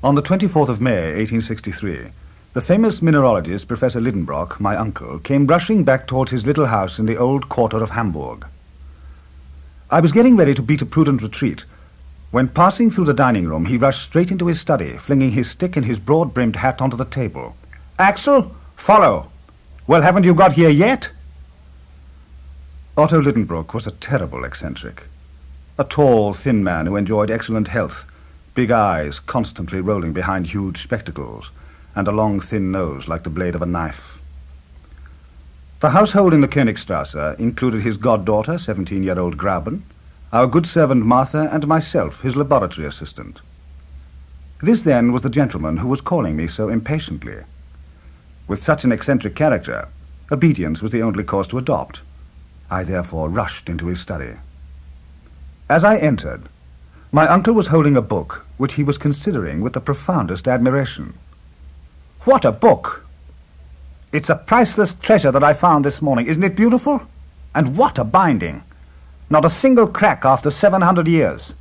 On the 24th of May, 1863, the famous mineralogist Professor Lidenbrock, my uncle, came rushing back towards his little house in the old quarter of Hamburg. I was getting ready to beat a prudent retreat when, passing through the dining room, he rushed straight into his study, flinging his stick and his broad brimmed hat onto the table. Axel, follow! Well, haven't you got here yet? Otto Lidenbrock was a terrible eccentric. A tall, thin man who enjoyed excellent health, big eyes constantly rolling behind huge spectacles, and a long, thin nose like the blade of a knife. The household in the Königstrasse included his goddaughter, 17-year-old Grauben, our good servant Martha, and myself, his laboratory assistant. This, then, was the gentleman who was calling me so impatiently. With such an eccentric character, obedience was the only course to adopt. I therefore rushed into his study. As I entered, my uncle was holding a book which he was considering with the profoundest admiration. What a book! It's a priceless treasure that I found this morning. Isn't it beautiful? And what a binding! Not a single crack after 700 years.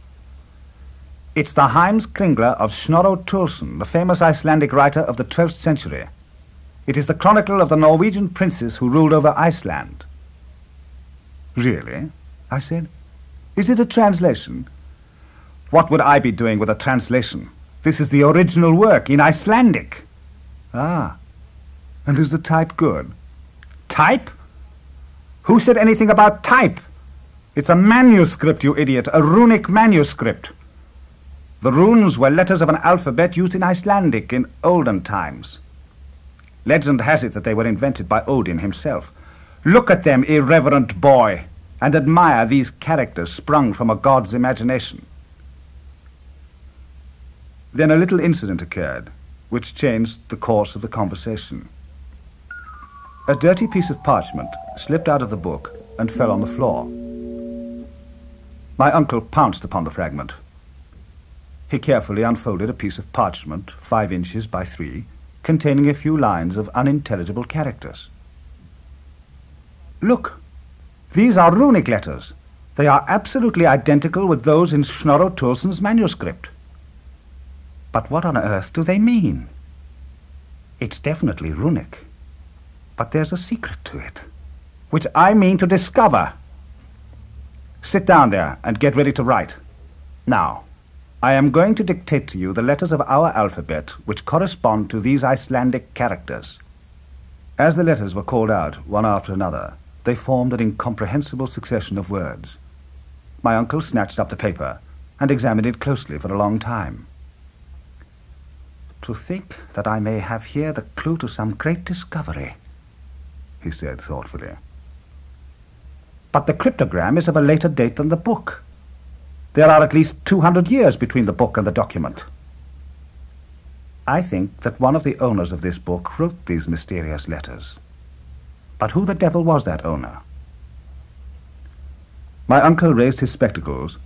It's the Heimskringla of Snorro Turlson, the famous Icelandic writer of the 12th century. It is the chronicle of the Norwegian princes who ruled over Iceland. Really? I said. Is it a translation? What would I be doing with a translation? This is the original work in Icelandic. Ah. And is the type good? Type? Who said anything about type? It's a manuscript, you idiot, a runic manuscript. The runes were letters of an alphabet used in Icelandic in olden times. Legend has it that they were invented by Odin himself. Look at them, irreverent boy, and admire these characters sprung from a god's imagination. Then a little incident occurred which changed the course of the conversation. A dirty piece of parchment slipped out of the book and fell on the floor. My uncle pounced upon the fragment. He carefully unfolded a piece of parchment, five inches by three, containing a few lines of unintelligible characters. Look, these are runic letters. They are absolutely identical with those in Snorro Turlson's manuscript. But what on earth do they mean? It's definitely runic. But there's a secret to it, which I mean to discover. Sit down there and get ready to write. Now, I am going to dictate to you the letters of our alphabet which correspond to these Icelandic characters. As the letters were called out one after another, they formed an incomprehensible succession of words. My uncle snatched up the paper and examined it closely for a long time. To think that I may have here the clue to some great discovery, he said thoughtfully. But the cryptogram is of a later date than the book. There are at least 200 years between the book and the document. I think that one of the owners of this book wrote these mysterious letters. But who the devil was that owner? My uncle raised his spectacles,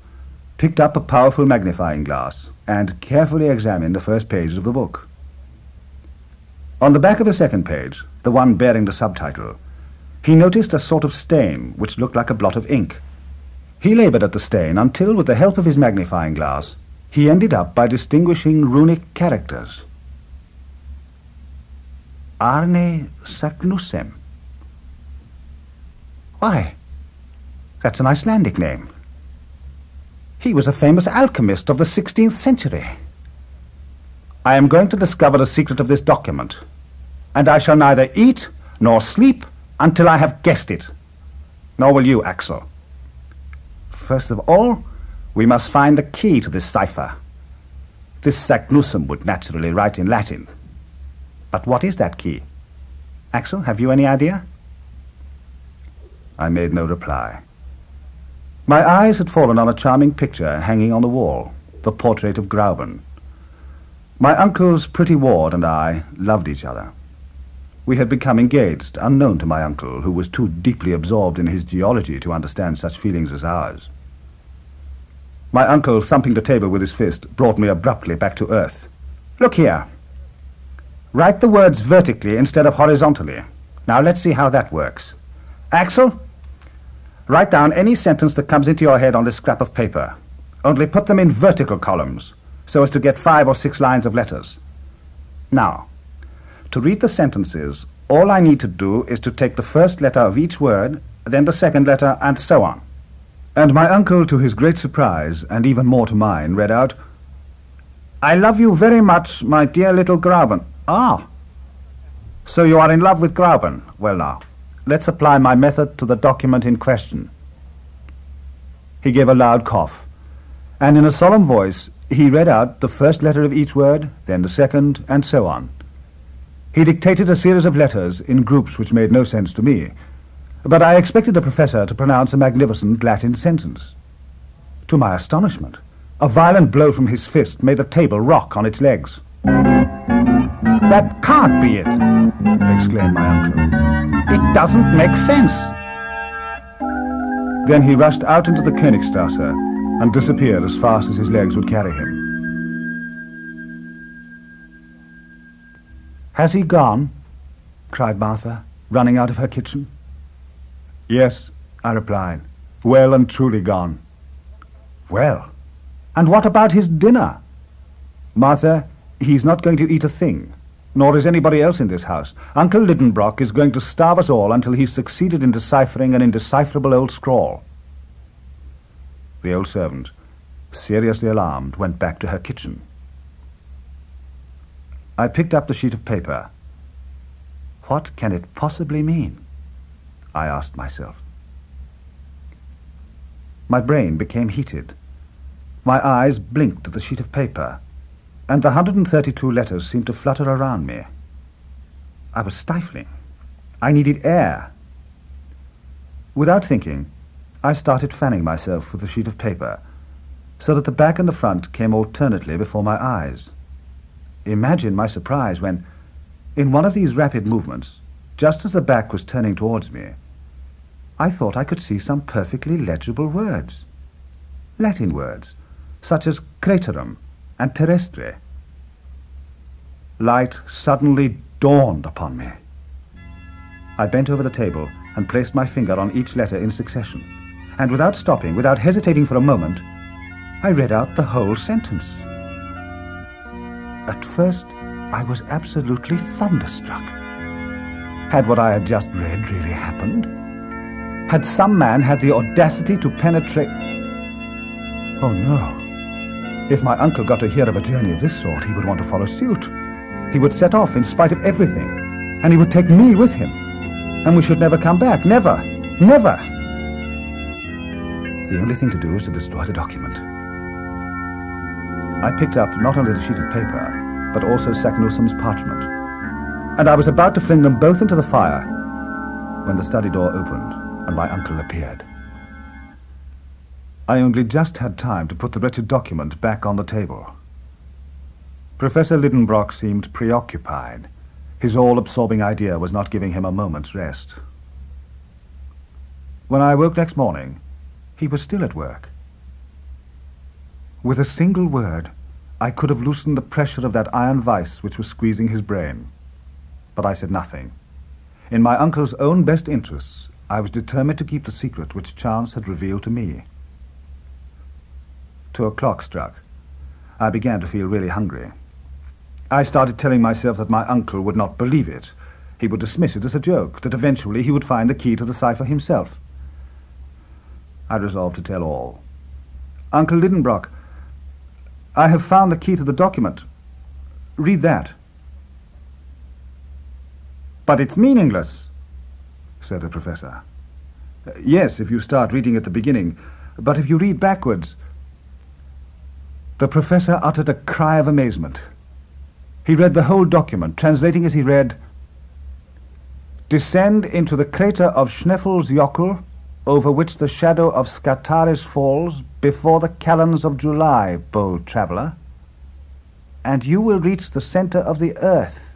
picked up a powerful magnifying glass, and carefully examined the first pages of the book. On the back of the second page, the one bearing the subtitle, he noticed a sort of stain which looked like a blot of ink. He labored at the stain until, with the help of his magnifying glass, he ended up by distinguishing runic characters. Arne Saknussemm. Why, that's an Icelandic name. He was a famous alchemist of the 16th century. I am going to discover the secret of this document, and I shall neither eat nor sleep until I have guessed it. Nor will you, Axel. First of all, we must find the key to this cipher. This Saknussemm would naturally write in Latin. But what is that key? Axel, have you any idea? I made no reply. My eyes had fallen on a charming picture hanging on the wall, the portrait of Grauben. My uncle's pretty ward and I loved each other. We had become engaged, unknown to my uncle, who was too deeply absorbed in his geology to understand such feelings as ours. My uncle, thumping the table with his fist, brought me abruptly back to earth. Look here. Write the words vertically instead of horizontally. Now let's see how that works. Axel, write down any sentence that comes into your head on this scrap of paper. Only put them in vertical columns. so as to get five or six lines of letters. Now, to read the sentences, all I need to do is to take the first letter of each word, then the second letter, and so on. And my uncle, to his great surprise, and even more to mine, read out, I love you very much, my dear little Grauben. Ah, so you are in love with Grauben. Well now, let's apply my method to the document in question. He gave a loud cough, and in a solemn voice he read out the first letter of each word, then the second, and so on. He dictated a series of letters in groups which made no sense to me, but I expected the professor to pronounce a magnificent Latin sentence. To my astonishment, a violent blow from his fist made the table rock on its legs. That can't be it, exclaimed my uncle. It doesn't make sense. Then he rushed out into the Königstrasse and disappeared as fast as his legs would carry him. Has he gone? cried Martha, running out of her kitchen. Yes, I replied, well and truly gone. Well, and what about his dinner? Martha, he's not going to eat a thing, nor is anybody else in this house. Uncle Lidenbrock is going to starve us all until he's succeeded in deciphering an indecipherable old scrawl. The old servant, seriously alarmed, went back to her kitchen. I picked up the sheet of paper. What can it possibly mean? I asked myself. My brain became heated. My eyes blinked at the sheet of paper, and the 132 letters seemed to flutter around me. I was stifling. I needed air. Without thinking, I started fanning myself with the sheet of paper, so that the back and the front came alternately before my eyes. Imagine my surprise when, in one of these rapid movements, just as the back was turning towards me, I thought I could see some perfectly legible words. Latin words, such as craterum and terrestre. Light suddenly dawned upon me. I bent over the table and placed my finger on each letter in succession, and without stopping, without hesitating for a moment, I read out the whole sentence. At first, I was absolutely thunderstruck. Had what I had just read really happened? Had some man had the audacity to penetrate... Oh no. If my uncle got to hear of a journey of this sort, he would want to follow suit. He would set off in spite of everything, and he would take me with him. And we should never come back. Never. Never. The only thing to do is to destroy the document. I picked up not only the sheet of paper, but also Saknussemm's parchment. And I was about to fling them both into the fire when the study door opened and my uncle appeared. I only just had time to put the wretched document back on the table. Professor Lidenbrock seemed preoccupied. His all-absorbing idea was not giving him a moment's rest. When I awoke next morning, he was still at work. With a single word, I could have loosened the pressure of that iron vice which was squeezing his brain. But I said nothing. In my uncle's own best interests, I was determined to keep the secret which chance had revealed to me. Two o'clock struck. I began to feel really hungry. I started telling myself that my uncle would not believe it. He would dismiss it as a joke, that eventually he would find the key to the cipher himself. I resolved to tell all. Uncle Lidenbrock, I have found the key to the document. Read that. But it's meaningless, said the professor. Yes, if you start reading at the beginning, but if you read backwards... The professor uttered a cry of amazement. He read the whole document, translating as he read, Descend into the crater of Schneefelsjokull, over which the shadow of Scartaris falls, before the calends of July, bold traveller, and you will reach the centre of the earth.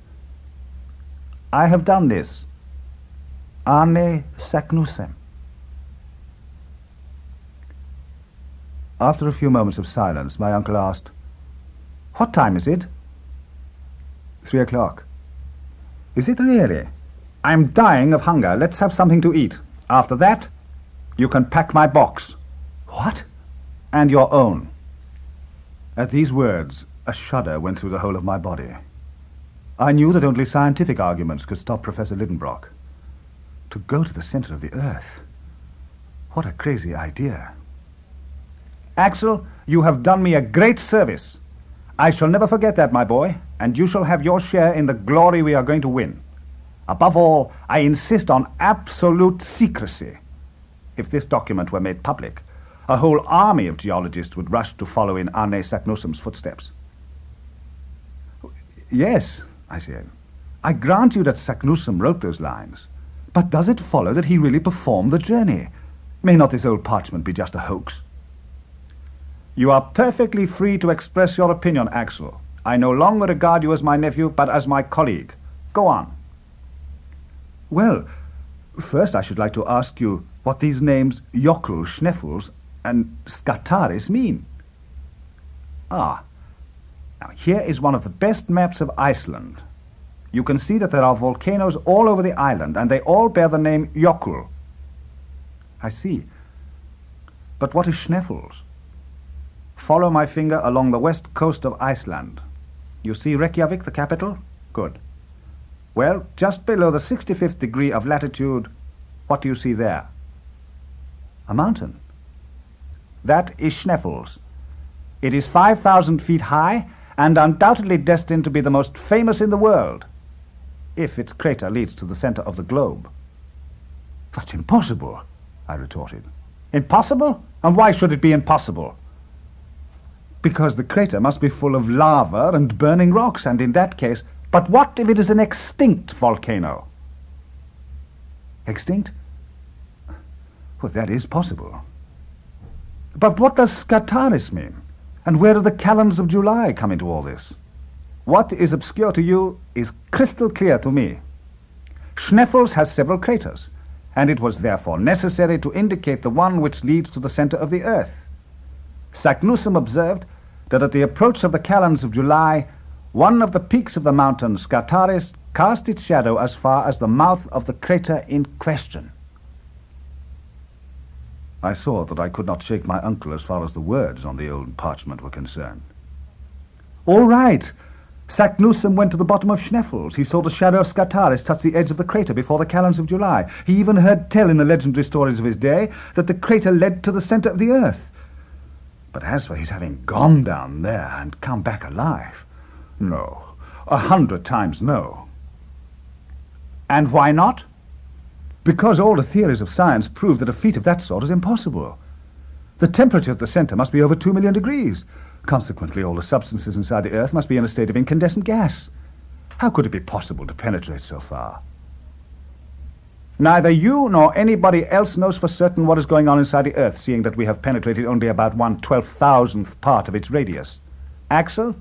I have done this. Arne Saknussemm. After a few moments of silence, my uncle asked, What time is it? Three o'clock. Is it really? I'm dying of hunger. Let's have something to eat. After that, you can pack my box. What? And your own. At these words, a shudder went through the whole of my body. I knew that only scientific arguments could stop Professor Lidenbrock. To go to the center of the Earth. What a crazy idea. Axel, you have done me a great service. I shall never forget that, my boy, and you shall have your share in the glory we are going to win. Above all, I insist on absolute secrecy. If this document were made public, a whole army of geologists would rush to follow in Arne Saknussemm's footsteps. Yes, I said. I grant you that Saknussemm wrote those lines. But does it follow that he really performed the journey? May not this old parchment be just a hoax? You are perfectly free to express your opinion, Axel. I no longer regard you as my nephew, but as my colleague. Go on. Well, first I should like to ask you what these names Jokul, Sneffels, and Scartaris mean. Ah, now here is one of the best maps of Iceland. You can see that there are volcanoes all over the island, and they all bear the name Jokul. I see. But what is Sneffels? Follow my finger along the west coast of Iceland. You see Reykjavik, the capital? Good. Well, just below the 65th degree of latitude, what do you see there? A mountain. That is Sneffels. It is 5,000 feet high and undoubtedly destined to be the most famous in the world, if its crater leads to the center of the globe. That's impossible, I retorted. Impossible? And why should it be impossible? Because the crater must be full of lava and burning rocks, and in that case, but what if it is an extinct volcano? Extinct? Well, that is possible. But what does Scartaris mean? And where do the calends of July come into all this? What is obscure to you is crystal clear to me. Sneffels has several craters, and it was therefore necessary to indicate the one which leads to the center of the earth. Saknussemm observed that at the approach of the calends of July, one of the peaks of the mountain, Scartaris, cast its shadow as far as the mouth of the crater in question. I saw that I could not shake my uncle as far as the words on the old parchment were concerned. All right. Saknussemm went to the bottom of Schneffels. He saw the shadow of Scartaris touch the edge of the crater before the calends of July. He even heard tell in the legendary stories of his day that the crater led to the center of the earth. But as for his having gone down there and come back alive, no, a hundred times no. And why not? because all the theories of science prove that a feat of that sort is impossible. The temperature at the center must be over 2 million degrees. Consequently, all the substances inside the Earth must be in a state of incandescent gas. How could it be possible to penetrate so far? Neither you nor anybody else knows for certain what is going on inside the Earth, seeing that we have penetrated only about one twelve thousandth part of its radius. Axel,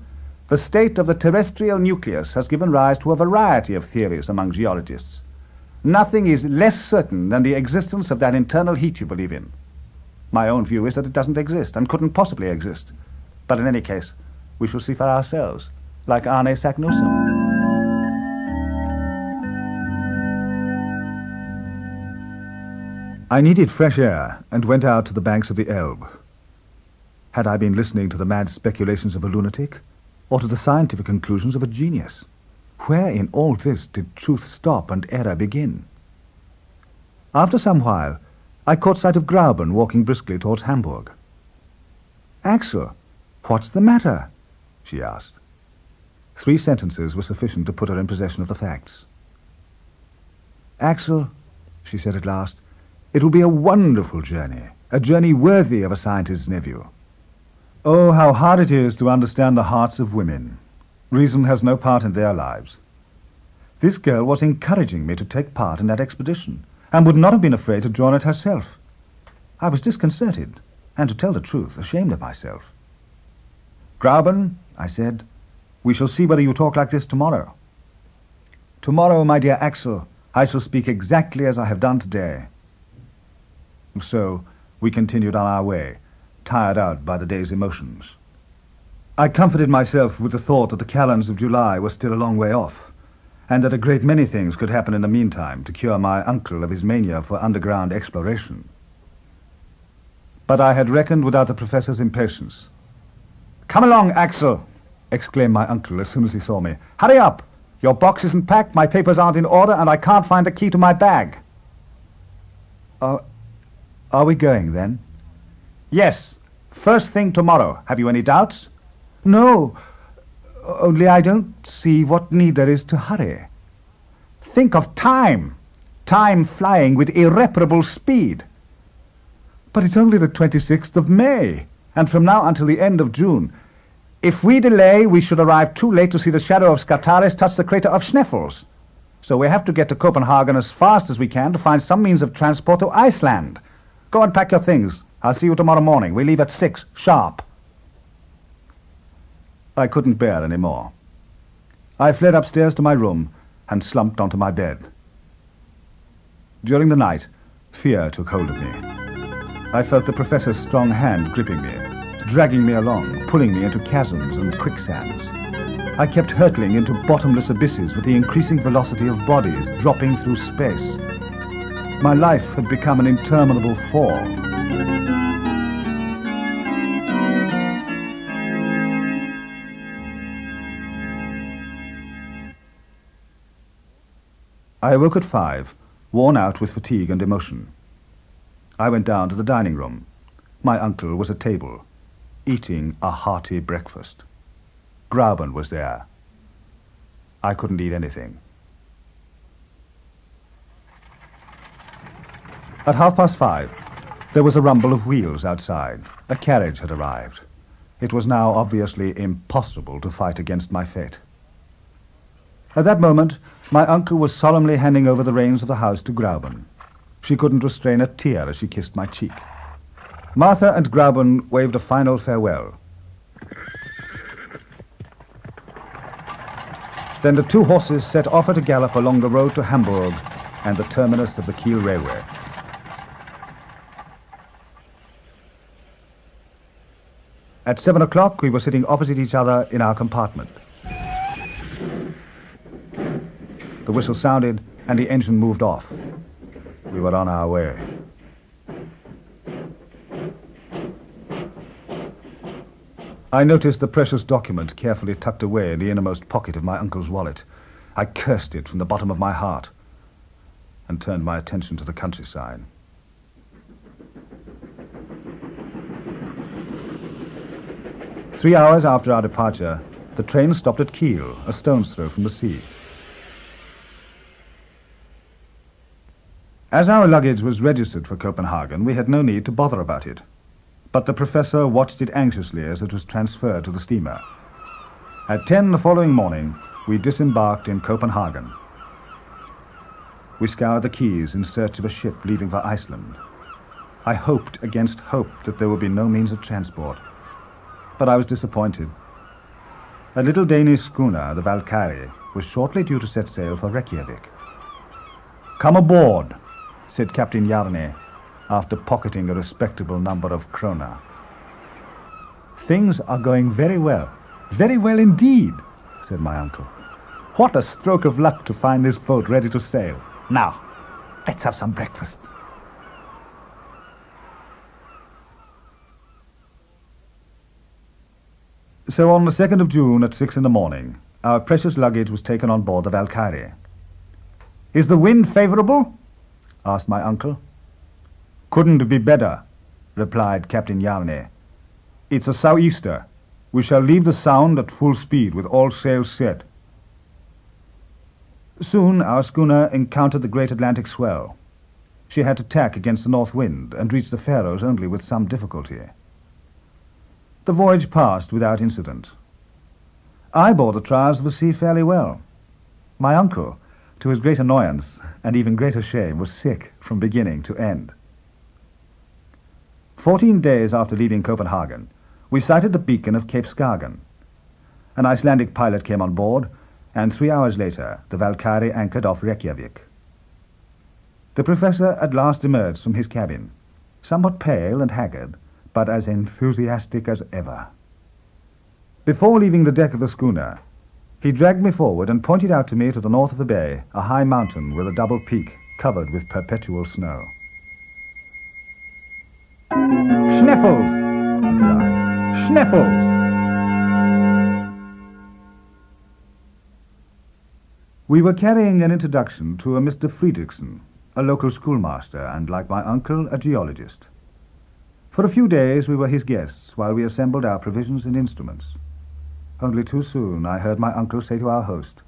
the state of the terrestrial nucleus has given rise to a variety of theories among geologists. Nothing is less certain than the existence of that internal heat you believe in. My own view is that it doesn't exist and couldn't possibly exist. But in any case, we shall see for ourselves, like Arne Saknussemm. I needed fresh air and went out to the banks of the Elbe. Had I been listening to the mad speculations of a lunatic or to the scientific conclusions of a genius? Where in all this did truth stop and error begin? After some while, I caught sight of Grauben walking briskly towards Hamburg. Axel, what's the matter? she asked. Three sentences were sufficient to put her in possession of the facts. Axel, she said at last, it will be a wonderful journey, a journey worthy of a scientist's nephew. Oh, how hard it is to understand the hearts of women. Reason has no part in their lives. This girl was encouraging me to take part in that expedition, and would not have been afraid to join it herself. I was disconcerted, and to tell the truth, ashamed of myself. Grauben, I said, we shall see whether you talk like this tomorrow. Tomorrow, my dear Axel, I shall speak exactly as I have done today. So we continued on our way, tired out by the day's emotions. I comforted myself with the thought that the calends of July were still a long way off, and that a great many things could happen in the meantime to cure my uncle of his mania for underground exploration. But I had reckoned without the professor's impatience. Come along, Axel, exclaimed my uncle as soon as he saw me. Hurry up! Your box isn't packed, my papers aren't in order, and I can't find the key to my bag. Are, are we going, then? Yes. First thing tomorrow. Have you any doubts? No. Only I don't see what need there is to hurry. Think of time. Time flying with irreparable speed. But it's only the 26th of May, and from now until the end of June, if we delay, we should arrive too late to see the shadow of Scartaris touch the crater of Sneffels. So we have to get to Copenhagen as fast as we can to find some means of transport to Iceland. Go and pack your things. I'll see you tomorrow morning. We leave at six, sharp. I couldn't bear any more. I fled upstairs to my room and slumped onto my bed. During the night, fear took hold of me. I felt the professor's strong hand gripping me dragging me along, pulling me into chasms and quicksands. I kept hurtling into bottomless abysses with the increasing velocity of bodies dropping through space. My life had become an interminable fall. I awoke at five, worn out with fatigue and emotion. I went down to the dining room. My uncle was at table eating a hearty breakfast. Grauben was there. I couldn't eat anything. At half past five, there was a rumble of wheels outside. A carriage had arrived. It was now obviously impossible to fight against my fate. At that moment, my uncle was solemnly handing over the reins of the house to Grauben. She couldn't restrain a tear as she kissed my cheek. Martha and Grauben waved a final farewell. Then the two horses set off at a gallop along the road to Hamburg and the terminus of the Kiel Railway. At seven o'clock, we were sitting opposite each other in our compartment. The whistle sounded and the engine moved off. We were on our way. I noticed the precious document carefully tucked away in the innermost pocket of my uncle's wallet. I cursed it from the bottom of my heart and turned my attention to the countryside. Three hours after our departure, the train stopped at Kiel, a stone's throw from the sea. As our luggage was registered for Copenhagen, we had no need to bother about it but the professor watched it anxiously as it was transferred to the steamer. At 10 the following morning, we disembarked in Copenhagen. We scoured the quays in search of a ship leaving for Iceland. I hoped against hope that there would be no means of transport, but I was disappointed. A little Danish schooner, the Valkyrie, was shortly due to set sail for Reykjavik. Come aboard, said Captain Bjarne after pocketing a respectable number of krona. Things are going very well. Very well indeed, said my uncle. What a stroke of luck to find this boat ready to sail. Now, let's have some breakfast. So on the 2nd of June at 6 in the morning, our precious luggage was taken on board the Valkyrie. Is the wind favorable? asked my uncle. Couldn't be better, replied Captain Bjarne. It's a sou'easter. We shall leave the sound at full speed with all sails set. Soon our schooner encountered the great Atlantic swell. She had to tack against the north wind and reached the Faroes only with some difficulty. The voyage passed without incident. I bore the trials of the sea fairly well. My uncle, to his great annoyance and even greater shame, was sick from beginning to end. Fourteen days after leaving Copenhagen, we sighted the beacon of Cape Skagen. An Icelandic pilot came on board, and three hours later the Valkyrie anchored off Reykjavik. The professor at last emerged from his cabin, somewhat pale and haggard, but as enthusiastic as ever. Before leaving the deck of the schooner, he dragged me forward and pointed out to me to the north of the bay a high mountain with a double peak covered with perpetual snow. Schneffels! Schneffels! We were carrying an introduction to a Mr. Friedrichsen, a local schoolmaster, and like my uncle, a geologist. For a few days we were his guests while we assembled our provisions and instruments. Only too soon I heard my uncle say to our host,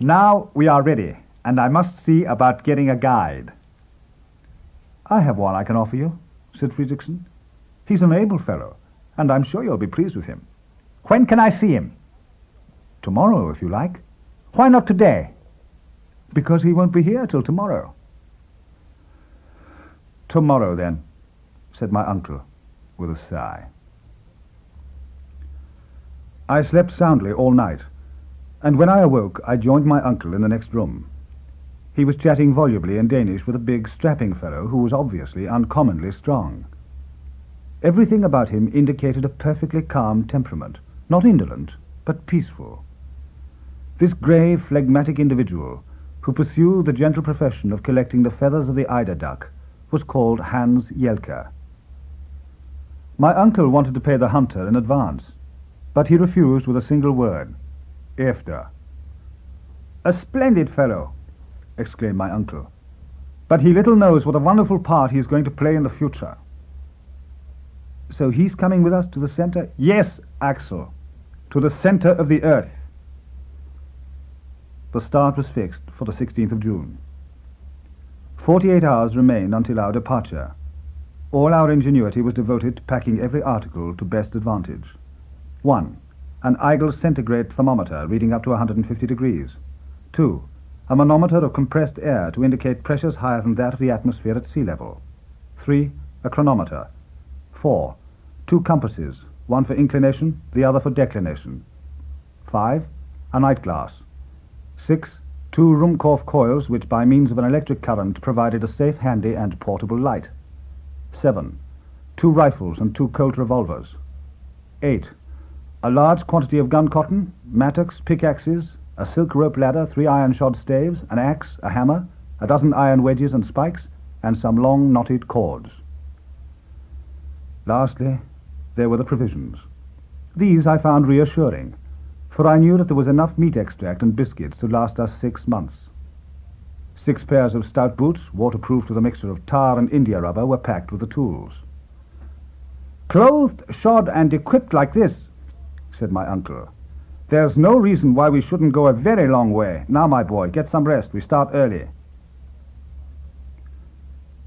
Now we are ready, and I must see about getting a guide. I have one I can offer you, said Friedrichsen. He's an able fellow, and I'm sure you'll be pleased with him. When can I see him? Tomorrow, if you like. Why not today? Because he won't be here till tomorrow. Tomorrow, then, said my uncle, with a sigh. I slept soundly all night, and when I awoke I joined my uncle in the next room. He was chatting volubly in Danish with a big, strapping fellow who was obviously uncommonly strong. Everything about him indicated a perfectly calm temperament, not indolent, but peaceful. This grave, phlegmatic individual, who pursued the gentle profession of collecting the feathers of the eider duck, was called Hans Bjelke. My uncle wanted to pay the hunter in advance, but he refused with a single word, after. A splendid fellow, exclaimed my uncle. But he little knows what a wonderful part he is going to play in the future. So he's coming with us to the center? Yes, Axel, to the center of the earth. The start was fixed for the 16th of June. Forty-eight hours remained until our departure. All our ingenuity was devoted to packing every article to best advantage. 1. An Eigel centigrade thermometer reading up to 150 degrees. 2 a manometer of compressed air to indicate pressures higher than that of the atmosphere at sea level. 3. A chronometer. 4. Two compasses, one for inclination, the other for declination. 5. A night glass. 6. Two Ruhmkorff coils which by means of an electric current provided a safe, handy and portable light. 7. Two rifles and two Colt revolvers. 8. A large quantity of gun cotton, mattocks, pickaxes, a silk rope ladder, three iron shod staves, an axe, a hammer, a dozen iron wedges and spikes, and some long knotted cords. Lastly, there were the provisions. These I found reassuring, for I knew that there was enough meat extract and biscuits to last us six months. Six pairs of stout boots, waterproofed with a mixture of tar and india rubber, were packed with the tools. Clothed, shod, and equipped like this, said my uncle, there's no reason why we shouldn't go a very long way. Now, my boy, get some rest. We start early.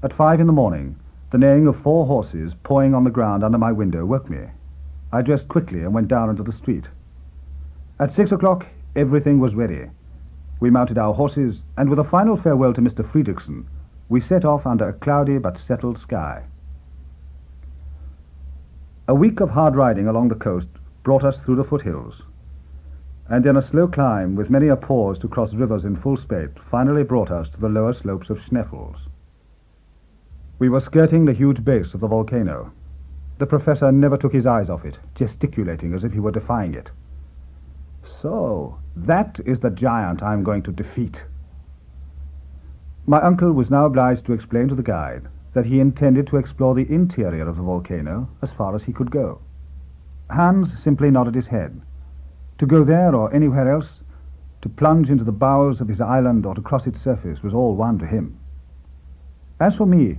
At five in the morning, the neighing of four horses pawing on the ground under my window woke me. I dressed quickly and went down into the street. At six o'clock, everything was ready. We mounted our horses, and with a final farewell to Mr. Friedrichsen, we set off under a cloudy but settled sky. A week of hard riding along the coast brought us through the foothills and in a slow climb, with many a pause to cross rivers in full spate, finally brought us to the lower slopes of Sneffels. We were skirting the huge base of the volcano. The professor never took his eyes off it, gesticulating as if he were defying it. So, that is the giant I am going to defeat. My uncle was now obliged to explain to the guide that he intended to explore the interior of the volcano as far as he could go. Hans simply nodded his head to go there or anywhere else, to plunge into the bowels of his island or to cross its surface was all one to him. As for me,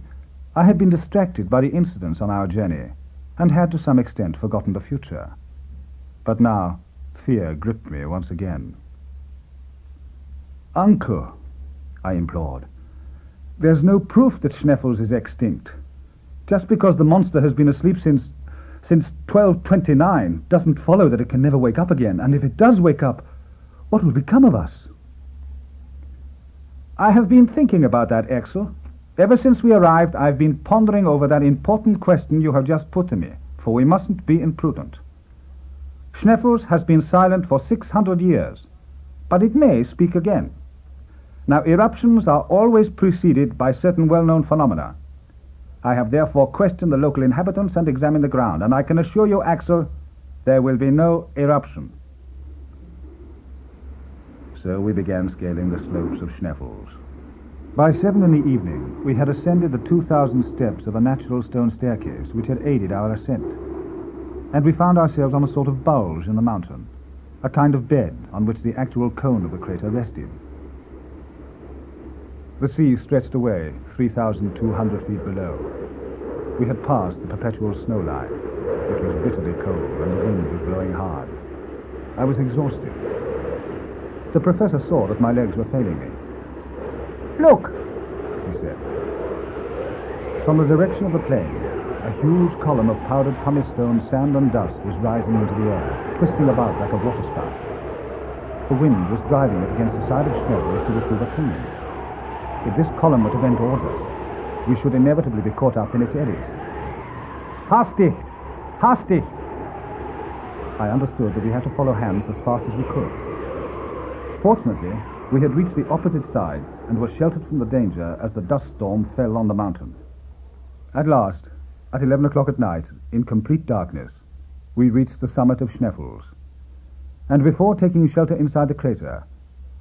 I had been distracted by the incidents on our journey, and had to some extent forgotten the future. But now fear gripped me once again. Uncle, I implored, there's no proof that Sneffels is extinct. Just because the monster has been asleep since since 1229 doesn't follow that it can never wake up again, and if it does wake up, what will become of us? I have been thinking about that, Axel. Ever since we arrived, I've been pondering over that important question you have just put to me, for we mustn't be imprudent. Sneffels has been silent for 600 years, but it may speak again. Now, eruptions are always preceded by certain well-known phenomena, I have therefore questioned the local inhabitants and examined the ground, and I can assure you, Axel, there will be no eruption. So we began scaling the slopes of Sneffels. By seven in the evening, we had ascended the 2,000 steps of a natural stone staircase which had aided our ascent, and we found ourselves on a sort of bulge in the mountain. a kind of bed on which the actual cone of the crater rested. The sea stretched away 3,200 feet below. We had passed the perpetual snow line. It was bitterly cold and the wind was blowing hard. I was exhausted. The professor saw that my legs were failing me. Look, he said. From the direction of the plain, a huge column of powdered pumice stone, sand and dust was rising into the air, twisting about like a waterspout. The wind was driving it against the side of Schnevels to which we were clinging. If this column were to bend towards us, we should inevitably be caught up in its eddies. Hastig! Hastig! I understood that we had to follow Hans as fast as we could. Fortunately, we had reached the opposite side and were sheltered from the danger as the dust storm fell on the mountain. At last, at 11 o'clock at night, in complete darkness, we reached the summit of Schneffels. And before taking shelter inside the crater,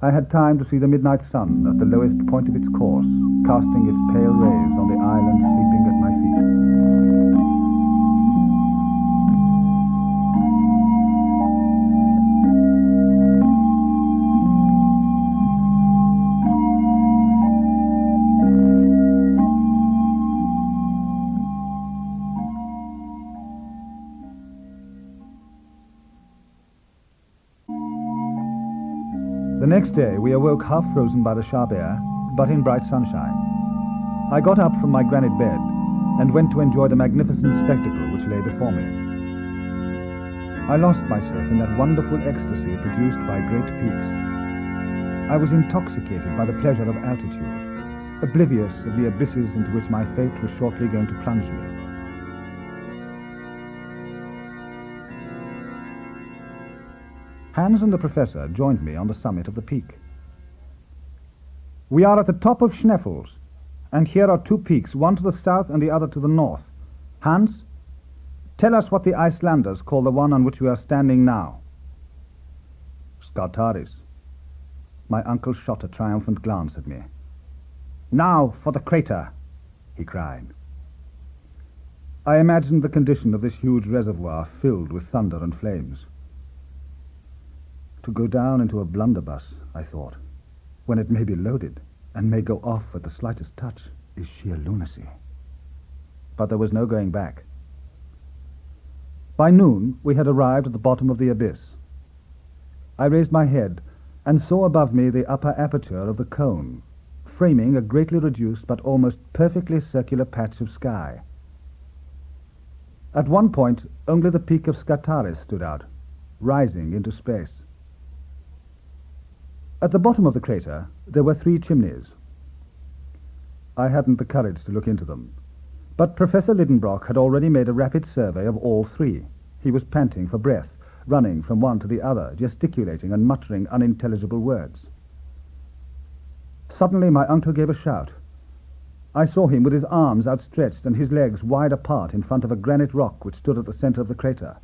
I had time to see the midnight sun at the lowest point of its course, casting its pale rays The next day we awoke half frozen by the sharp air, but in bright sunshine. I got up from my granite bed and went to enjoy the magnificent spectacle which lay before me. I lost myself in that wonderful ecstasy produced by great peaks. I was intoxicated by the pleasure of altitude, oblivious of the abysses into which my fate was shortly going to plunge me. Hans and the professor joined me on the summit of the peak. We are at the top of Schneffels, and here are two peaks, one to the south and the other to the north. Hans, tell us what the Icelanders call the one on which we are standing now. Scartaris. My uncle shot a triumphant glance at me. Now for the crater, he cried. I imagined the condition of this huge reservoir filled with thunder and flames. To go down into a blunderbuss, I thought, when it may be loaded and may go off at the slightest touch, is sheer lunacy. But there was no going back. By noon, we had arrived at the bottom of the abyss. I raised my head and saw above me the upper aperture of the cone, framing a greatly reduced but almost perfectly circular patch of sky. At one point, only the peak of Scartaris stood out, rising into space. At the bottom of the crater, there were three chimneys. I hadn't the courage to look into them, but Professor Lidenbrock had already made a rapid survey of all three. He was panting for breath, running from one to the other, gesticulating and muttering unintelligible words. Suddenly my uncle gave a shout. I saw him with his arms outstretched and his legs wide apart in front of a granite rock which stood at the center of the crater.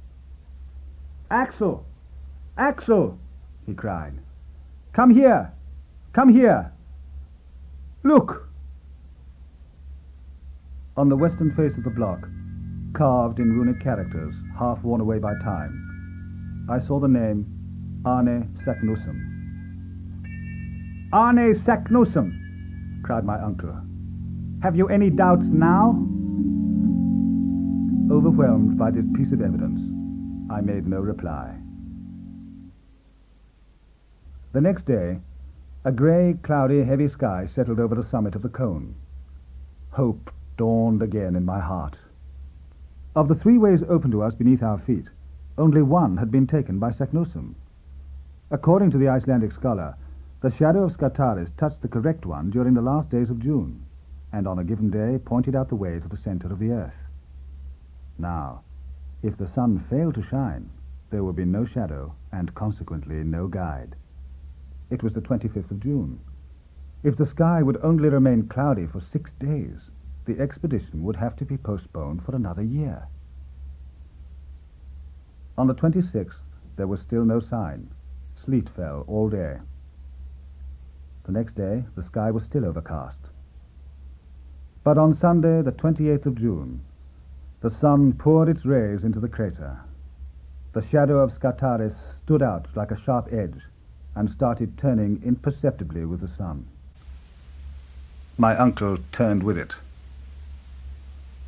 Axel! Axel! he cried. Come here! Come here! Look! On the western face of the block, carved in runic characters, half worn away by time, I saw the name Arne Saknussemm. Arne Saknussemm! cried my uncle. Have you any doubts now? Overwhelmed by this piece of evidence, I made no reply. The next day, a grey, cloudy, heavy sky settled over the summit of the cone. Hope dawned again in my heart. Of the three ways open to us beneath our feet, only one had been taken by Saknussemm. According to the Icelandic scholar, the shadow of Scartaris touched the correct one during the last days of June, and on a given day pointed out the way to the center of the earth. Now, if the sun failed to shine, there would be no shadow, and consequently no guide. It was the 25th of June. If the sky would only remain cloudy for six days, the expedition would have to be postponed for another year. On the 26th, there was still no sign. Sleet fell all day. The next day, the sky was still overcast. But on Sunday, the 28th of June, the sun poured its rays into the crater. The shadow of Scartaris stood out like a sharp edge and started turning imperceptibly with the sun. My uncle turned with it.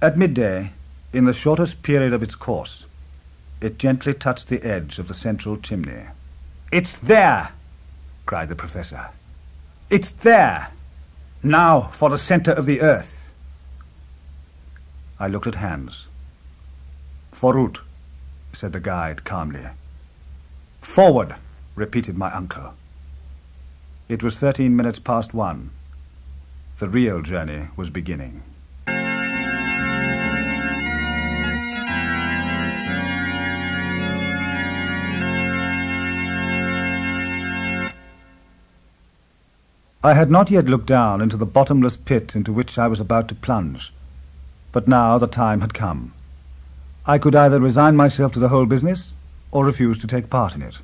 At midday, in the shortest period of its course, it gently touched the edge of the central chimney. It's there! cried the professor. It's there! Now for the center of the earth. I looked at Hans. Forut, said the guide calmly. Forward, repeated my uncle. It was thirteen minutes past one. The real journey was beginning. I had not yet looked down into the bottomless pit into which I was about to plunge, but now the time had come. I could either resign myself to the whole business or refuse to take part in it.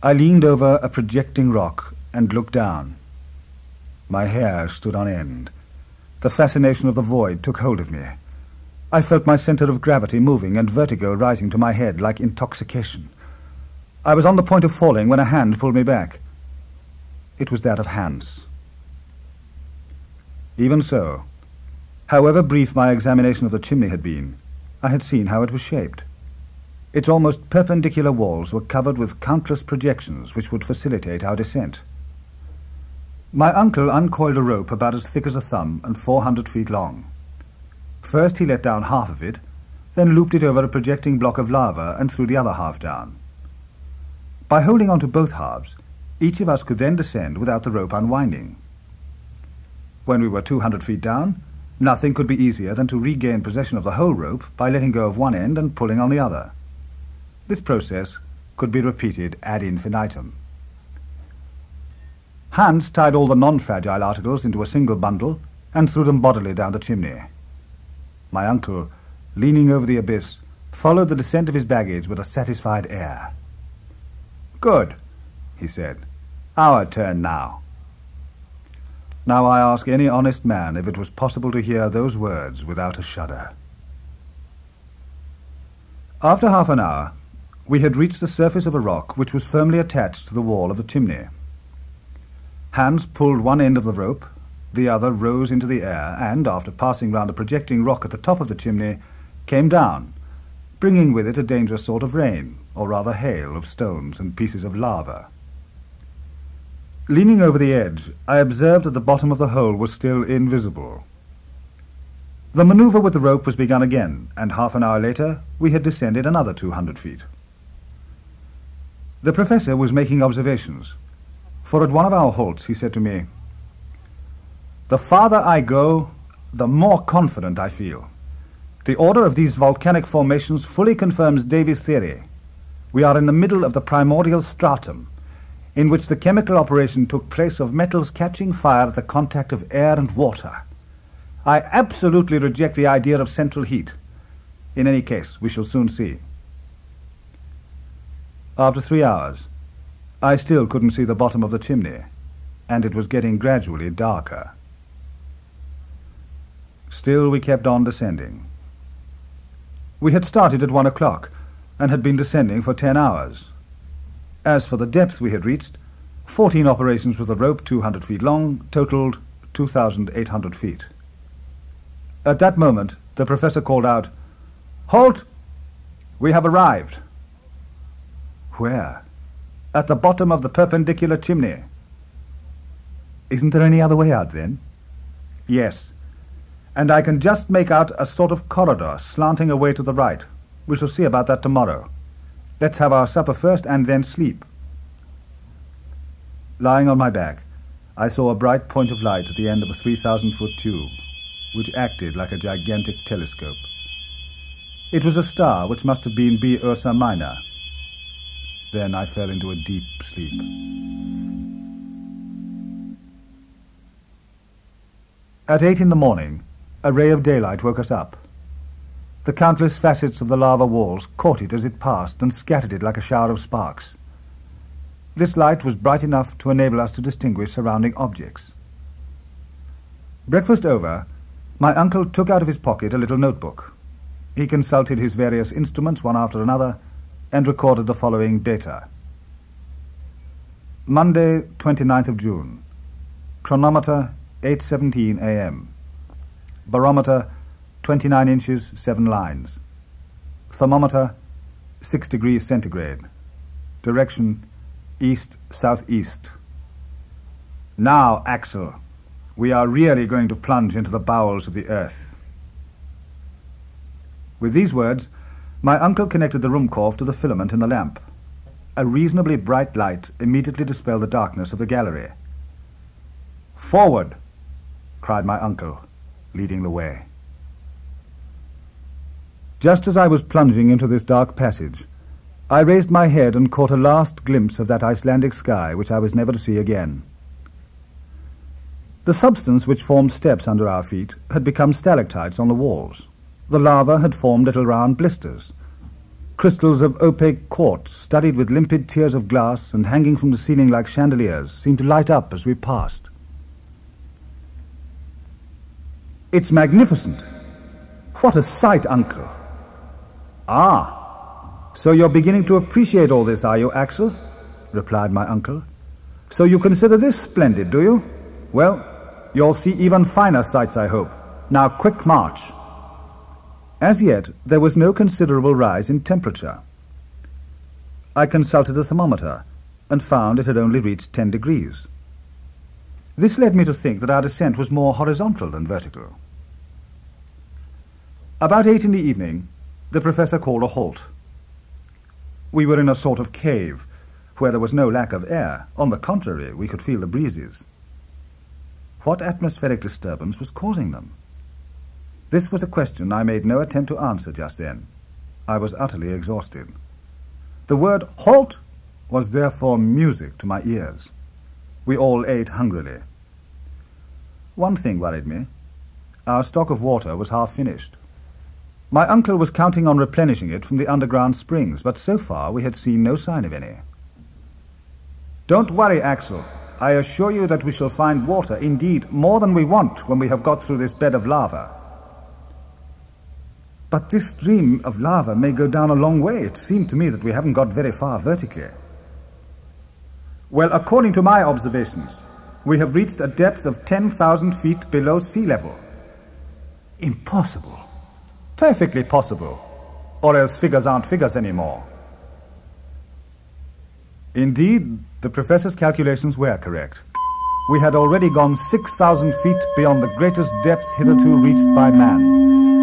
I leaned over a projecting rock and looked down. My hair stood on end. The fascination of the void took hold of me. I felt my center of gravity moving and vertigo rising to my head like intoxication. I was on the point of falling when a hand pulled me back. It was that of Hans. Even so, however brief my examination of the chimney had been, I had seen how it was shaped. Its almost perpendicular walls were covered with countless projections which would facilitate our descent. My uncle uncoiled a rope about as thick as a thumb and four hundred feet long. First he let down half of it, then looped it over a projecting block of lava and threw the other half down. By holding on to both halves, each of us could then descend without the rope unwinding. When we were two hundred feet down, nothing could be easier than to regain possession of the whole rope by letting go of one end and pulling on the other. This process could be repeated ad infinitum. Hans tied all the non-fragile articles into a single bundle and threw them bodily down the chimney. My uncle, leaning over the abyss, followed the descent of his baggage with a satisfied air. Good, he said. Our turn now. Now I ask any honest man if it was possible to hear those words without a shudder. After half an hour, we had reached the surface of a rock which was firmly attached to the wall of the chimney. Hans pulled one end of the rope, the other rose into the air, and, after passing round a projecting rock at the top of the chimney, came down, bringing with it a dangerous sort of rain, or rather hail, of stones and pieces of lava. Leaning over the edge, I observed that the bottom of the hole was still invisible. The maneuver with the rope was begun again, and half an hour later we had descended another two hundred feet. The professor was making observations, for at one of our halts he said to me, The farther I go, the more confident I feel. The order of these volcanic formations fully confirms Davy's theory. We are in the middle of the primordial stratum, in which the chemical operation took place of metals catching fire at the contact of air and water. I absolutely reject the idea of central heat. In any case, we shall soon see. After three hours, I still couldn't see the bottom of the chimney, and it was getting gradually darker. Still, we kept on descending. We had started at one o'clock, and had been descending for ten hours. As for the depth we had reached, fourteen operations with a rope 200 feet long totaled 2,800 feet. At that moment, the professor called out, Halt! We have arrived. Where? At the bottom of the perpendicular chimney. Isn't there any other way out then? Yes. And I can just make out a sort of corridor slanting away to the right. We shall see about that tomorrow. Let's have our supper first and then sleep. Lying on my back, I saw a bright point of light at the end of a 3,000 foot tube, which acted like a gigantic telescope. It was a star which must have been B Ursa Minor, then I fell into a deep sleep. At eight in the morning, a ray of daylight woke us up. The countless facets of the lava walls caught it as it passed and scattered it like a shower of sparks. This light was bright enough to enable us to distinguish surrounding objects. Breakfast over, my uncle took out of his pocket a little notebook. He consulted his various instruments one after another and recorded the following data. Monday, 29th of June. Chronometer 8:17 a.m. Barometer 29 inches 7 lines. Thermometer 6 degrees centigrade. Direction east southeast. Now, Axel, we are really going to plunge into the bowels of the earth. With these words, my uncle connected the Ruhmkorff to the filament in the lamp. A reasonably bright light immediately dispelled the darkness of the gallery. Forward! cried my uncle, leading the way. Just as I was plunging into this dark passage, I raised my head and caught a last glimpse of that Icelandic sky which I was never to see again. The substance which formed steps under our feet had become stalactites on the walls. The lava had formed little round blisters. Crystals of opaque quartz, studded with limpid tiers of glass and hanging from the ceiling like chandeliers, seemed to light up as we passed. It's magnificent. What a sight, uncle. Ah, so you're beginning to appreciate all this, are you, Axel? replied my uncle. So you consider this splendid, do you? Well, you'll see even finer sights, I hope. Now, quick march. As yet, there was no considerable rise in temperature. I consulted the thermometer and found it had only reached 10 degrees. This led me to think that our descent was more horizontal than vertical. About eight in the evening, the professor called a halt. We were in a sort of cave, where there was no lack of air. On the contrary, we could feel the breezes. What atmospheric disturbance was causing them? This was a question I made no attempt to answer just then. I was utterly exhausted. The word halt was therefore music to my ears. We all ate hungrily. One thing worried me. Our stock of water was half finished. My uncle was counting on replenishing it from the underground springs, but so far we had seen no sign of any. Don't worry, Axel. I assure you that we shall find water, indeed more than we want, when we have got through this bed of lava. But this stream of lava may go down a long way. It seemed to me that we haven't got very far vertically. Well, according to my observations, we have reached a depth of 10,000 feet below sea level. Impossible. Perfectly possible. Or else figures aren't figures anymore. Indeed, the professor's calculations were correct. We had already gone 6,000 feet beyond the greatest depth hitherto reached by man.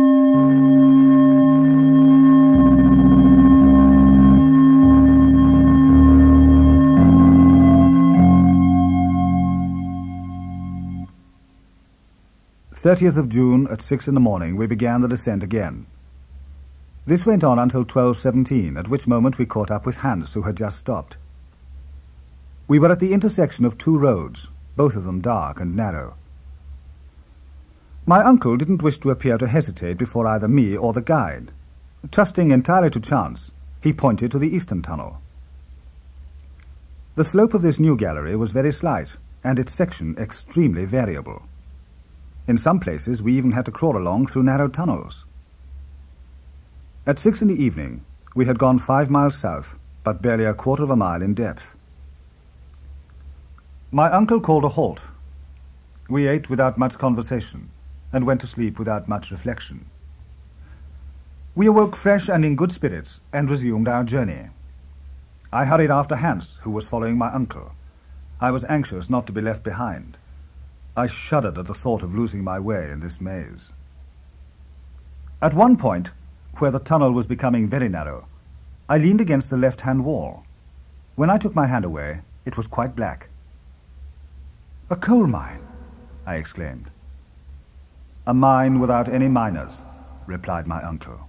30th of June at 6 in the morning we began the descent again. This went on until 12.17, at which moment we caught up with Hans, who had just stopped. We were at the intersection of two roads, both of them dark and narrow. My uncle didn't wish to appear to hesitate before either me or the guide. Trusting entirely to chance, he pointed to the eastern tunnel. The slope of this new gallery was very slight, and its section extremely variable. In some places, we even had to crawl along through narrow tunnels. At six in the evening, we had gone five miles south, but barely a quarter of a mile in depth. My uncle called a halt. We ate without much conversation, and went to sleep without much reflection. We awoke fresh and in good spirits, and resumed our journey. I hurried after Hans, who was following my uncle. I was anxious not to be left behind. I shuddered at the thought of losing my way in this maze. At one point, where the tunnel was becoming very narrow, I leaned against the left-hand wall. When I took my hand away, it was quite black. A coal mine, I exclaimed. A mine without any miners, replied my uncle.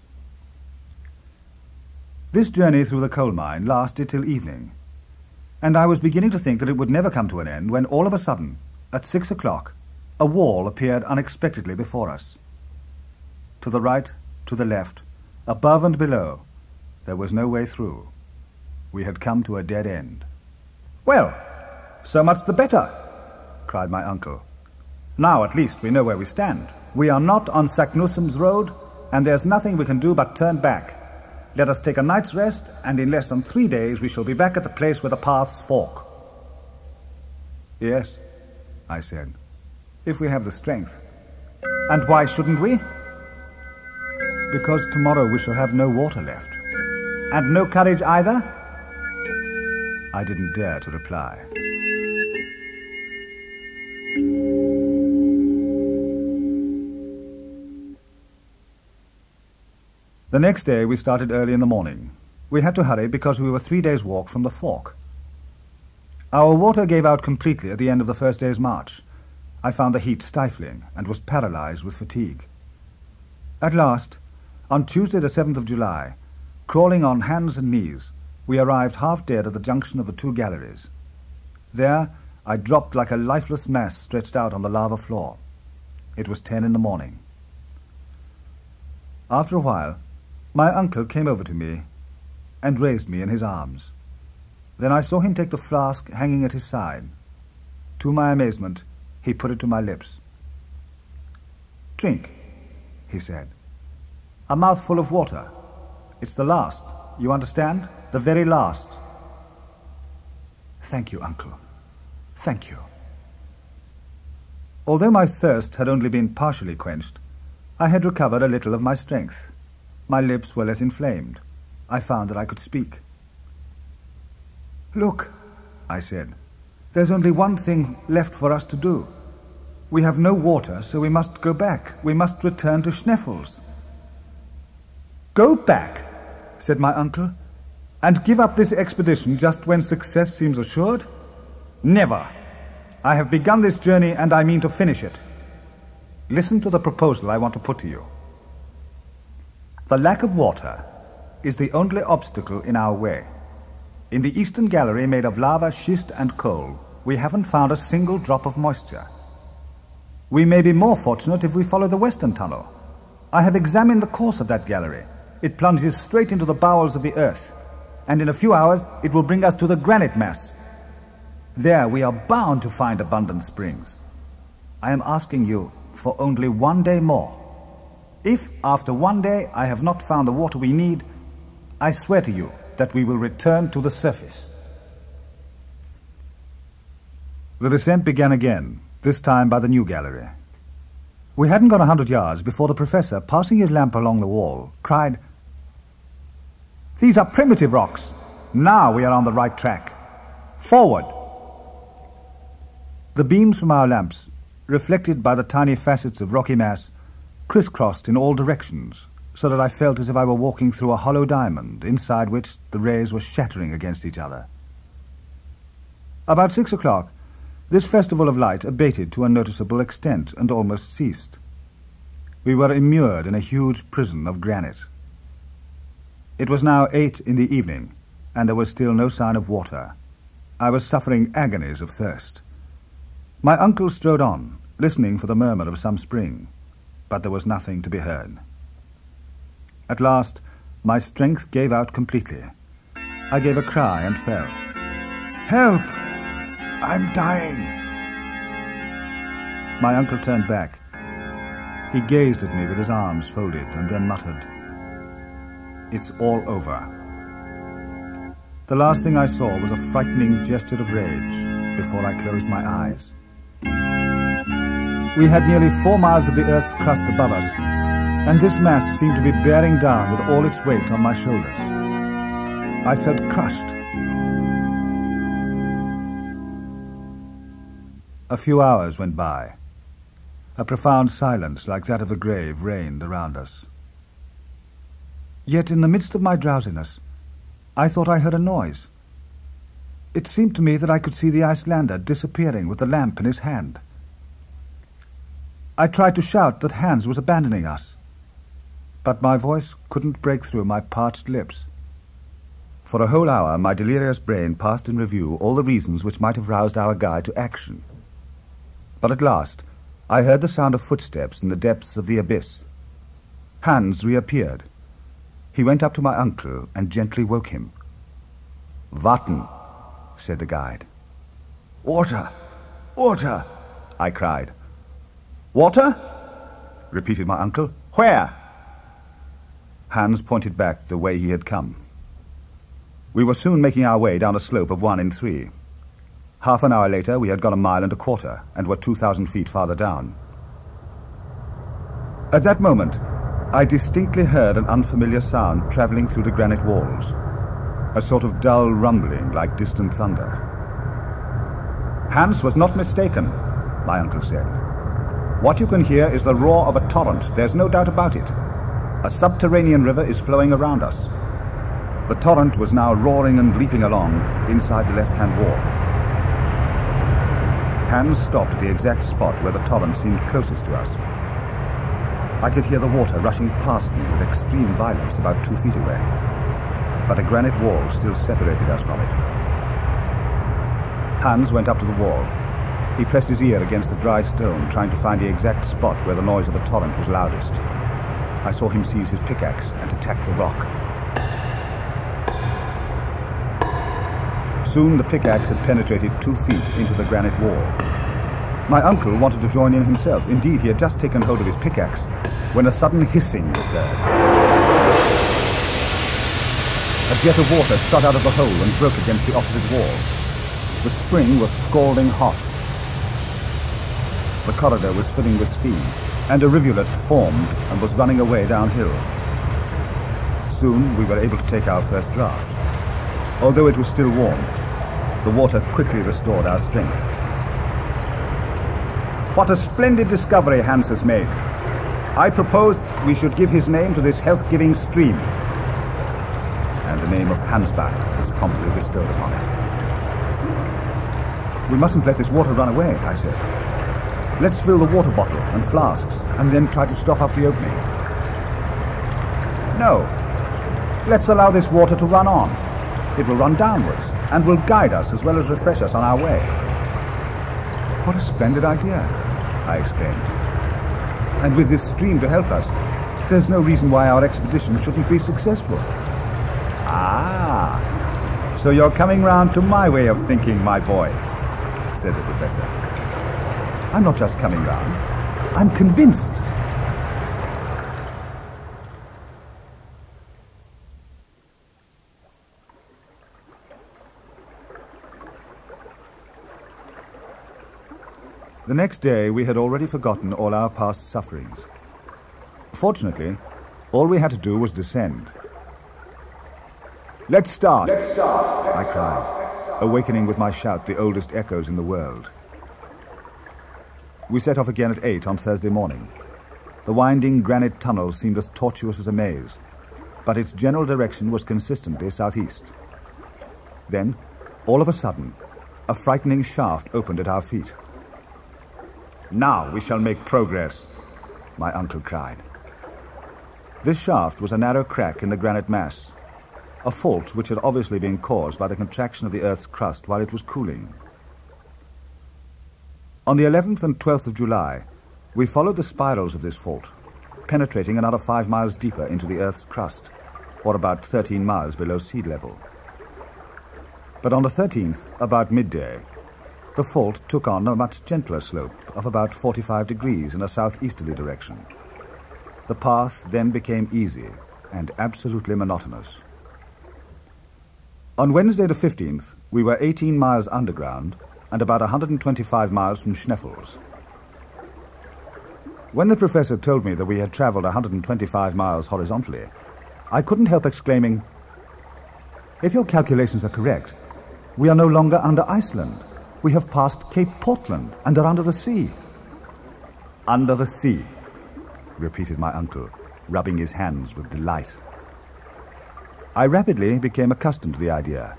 This journey through the coal mine lasted till evening, and I was beginning to think that it would never come to an end when all of a sudden at six o'clock, a wall appeared unexpectedly before us. To the right, to the left, above and below, there was no way through. We had come to a dead end. Well, so much the better, cried my uncle. Now at least we know where we stand. We are not on Saknussemm's road, and there's nothing we can do but turn back. Let us take a night's rest, and in less than three days we shall be back at the place where the paths fork. Yes, I said, if we have the strength. And why shouldn't we? Because tomorrow we shall have no water left. And no courage either? I didn't dare to reply. The next day we started early in the morning. We had to hurry because we were three days' walk from the fork. Our water gave out completely at the end of the first day's march. I found the heat stifling and was paralyzed with fatigue. At last, on Tuesday the 7th of July, crawling on hands and knees, we arrived half dead at the junction of the two galleries. There, I dropped like a lifeless mass stretched out on the lava floor. It was ten in the morning. After a while, my uncle came over to me and raised me in his arms. Then I saw him take the flask hanging at his side. To my amazement, he put it to my lips. Drink, he said. A mouthful of water. It's the last. You understand? The very last. Thank you, uncle. Thank you. Although my thirst had only been partially quenched, I had recovered a little of my strength. My lips were less inflamed. I found that I could speak. Look, I said, there's only one thing left for us to do. We have no water, so we must go back. We must return to Schneffels. Go back, said my uncle, and give up this expedition just when success seems assured? Never. I have begun this journey and I mean to finish it. Listen to the proposal I want to put to you. The lack of water is the only obstacle in our way. In the eastern gallery made of lava, schist, and coal, we haven't found a single drop of moisture. We may be more fortunate if we follow the western tunnel. I have examined the course of that gallery. It plunges straight into the bowels of the earth, and in a few hours it will bring us to the granite mass. There we are bound to find abundant springs. I am asking you for only one day more. If, after one day, I have not found the water we need, I swear to you that we will return to the surface. The descent began again, this time by the new gallery. We hadn't gone a hundred yards before the professor, passing his lamp along the wall, cried, These are primitive rocks. Now we are on the right track. Forward! The beams from our lamps, reflected by the tiny facets of rocky mass, crisscrossed in all directions, so that I felt as if I were walking through a hollow diamond, inside which the rays were shattering against each other. About six o'clock, this festival of light abated to a noticeable extent and almost ceased. We were immured in a huge prison of granite. It was now eight in the evening, and there was still no sign of water. I was suffering agonies of thirst. My uncle strode on, listening for the murmur of some spring but there was nothing to be heard. At last, my strength gave out completely. I gave a cry and fell. Help! I'm dying! My uncle turned back. He gazed at me with his arms folded and then muttered, It's all over. The last thing I saw was a frightening gesture of rage before I closed my eyes. We had nearly four miles of the earth's crust above us, and this mass seemed to be bearing down with all its weight on my shoulders. I felt crushed. A few hours went by. A profound silence like that of a grave reigned around us. Yet in the midst of my drowsiness, I thought I heard a noise. It seemed to me that I could see the Icelander disappearing with the lamp in his hand. I tried to shout that Hans was abandoning us, but my voice couldn't break through my parched lips. For a whole hour, my delirious brain passed in review all the reasons which might have roused our guide to action. But at last, I heard the sound of footsteps in the depths of the abyss. Hans reappeared. He went up to my uncle and gently woke him. Warten, said the guide. Water! Water! I cried. Water? repeated my uncle. Where? Hans pointed back the way he had come. We were soon making our way down a slope of one in three. Half an hour later, we had gone a mile and a quarter and were 2,000 feet farther down. At that moment, I distinctly heard an unfamiliar sound traveling through the granite walls, a sort of dull rumbling like distant thunder. Hans was not mistaken, my uncle said. What you can hear is the roar of a torrent, there's no doubt about it. A subterranean river is flowing around us. The torrent was now roaring and leaping along inside the left-hand wall. Hans stopped at the exact spot where the torrent seemed closest to us. I could hear the water rushing past me with extreme violence about two feet away. But a granite wall still separated us from it. Hans went up to the wall. He pressed his ear against the dry stone, trying to find the exact spot where the noise of the torrent was loudest. I saw him seize his pickaxe and attack the rock. Soon the pickaxe had penetrated two feet into the granite wall. My uncle wanted to join in himself. Indeed, he had just taken hold of his pickaxe when a sudden hissing was heard. A jet of water shot out of the hole and broke against the opposite wall. The spring was scalding hot. The corridor was filling with steam, and a rivulet formed and was running away downhill. Soon we were able to take our first draught. Although it was still warm, the water quickly restored our strength. What a splendid discovery Hans has made. I proposed we should give his name to this health-giving stream. And the name of Hansbach was promptly bestowed upon it. We mustn't let this water run away, I said. Let's fill the water bottle and flasks, and then try to stop up the opening. No. Let's allow this water to run on. It will run downwards, and will guide us as well as refresh us on our way. What a splendid idea, I exclaimed. And with this stream to help us, there's no reason why our expedition shouldn't be successful. Ah, so you're coming round to my way of thinking, my boy, said the professor. I'm not just coming round, I'm convinced. The next day, we had already forgotten all our past sufferings. Fortunately, all we had to do was descend. Let's start, Let's start. Let's I cried, awakening with my shout the oldest echoes in the world. We set off again at eight on Thursday morning. The winding granite tunnel seemed as tortuous as a maze, but its general direction was consistently southeast. Then, all of a sudden, a frightening shaft opened at our feet. Now we shall make progress, my uncle cried. This shaft was a narrow crack in the granite mass, a fault which had obviously been caused by the contraction of the Earth's crust while it was cooling. On the 11th and 12th of July, we followed the spirals of this fault, penetrating another five miles deeper into the Earth's crust, or about 13 miles below sea level. But on the 13th, about midday, the fault took on a much gentler slope of about 45 degrees in a southeasterly direction. The path then became easy and absolutely monotonous. On Wednesday the 15th, we were 18 miles underground and about 125 miles from Schneffels. When the professor told me that we had traveled 125 miles horizontally, I couldn't help exclaiming, If your calculations are correct, we are no longer under Iceland. We have passed Cape Portland and are under the sea. Under the sea, repeated my uncle, rubbing his hands with delight. I rapidly became accustomed to the idea.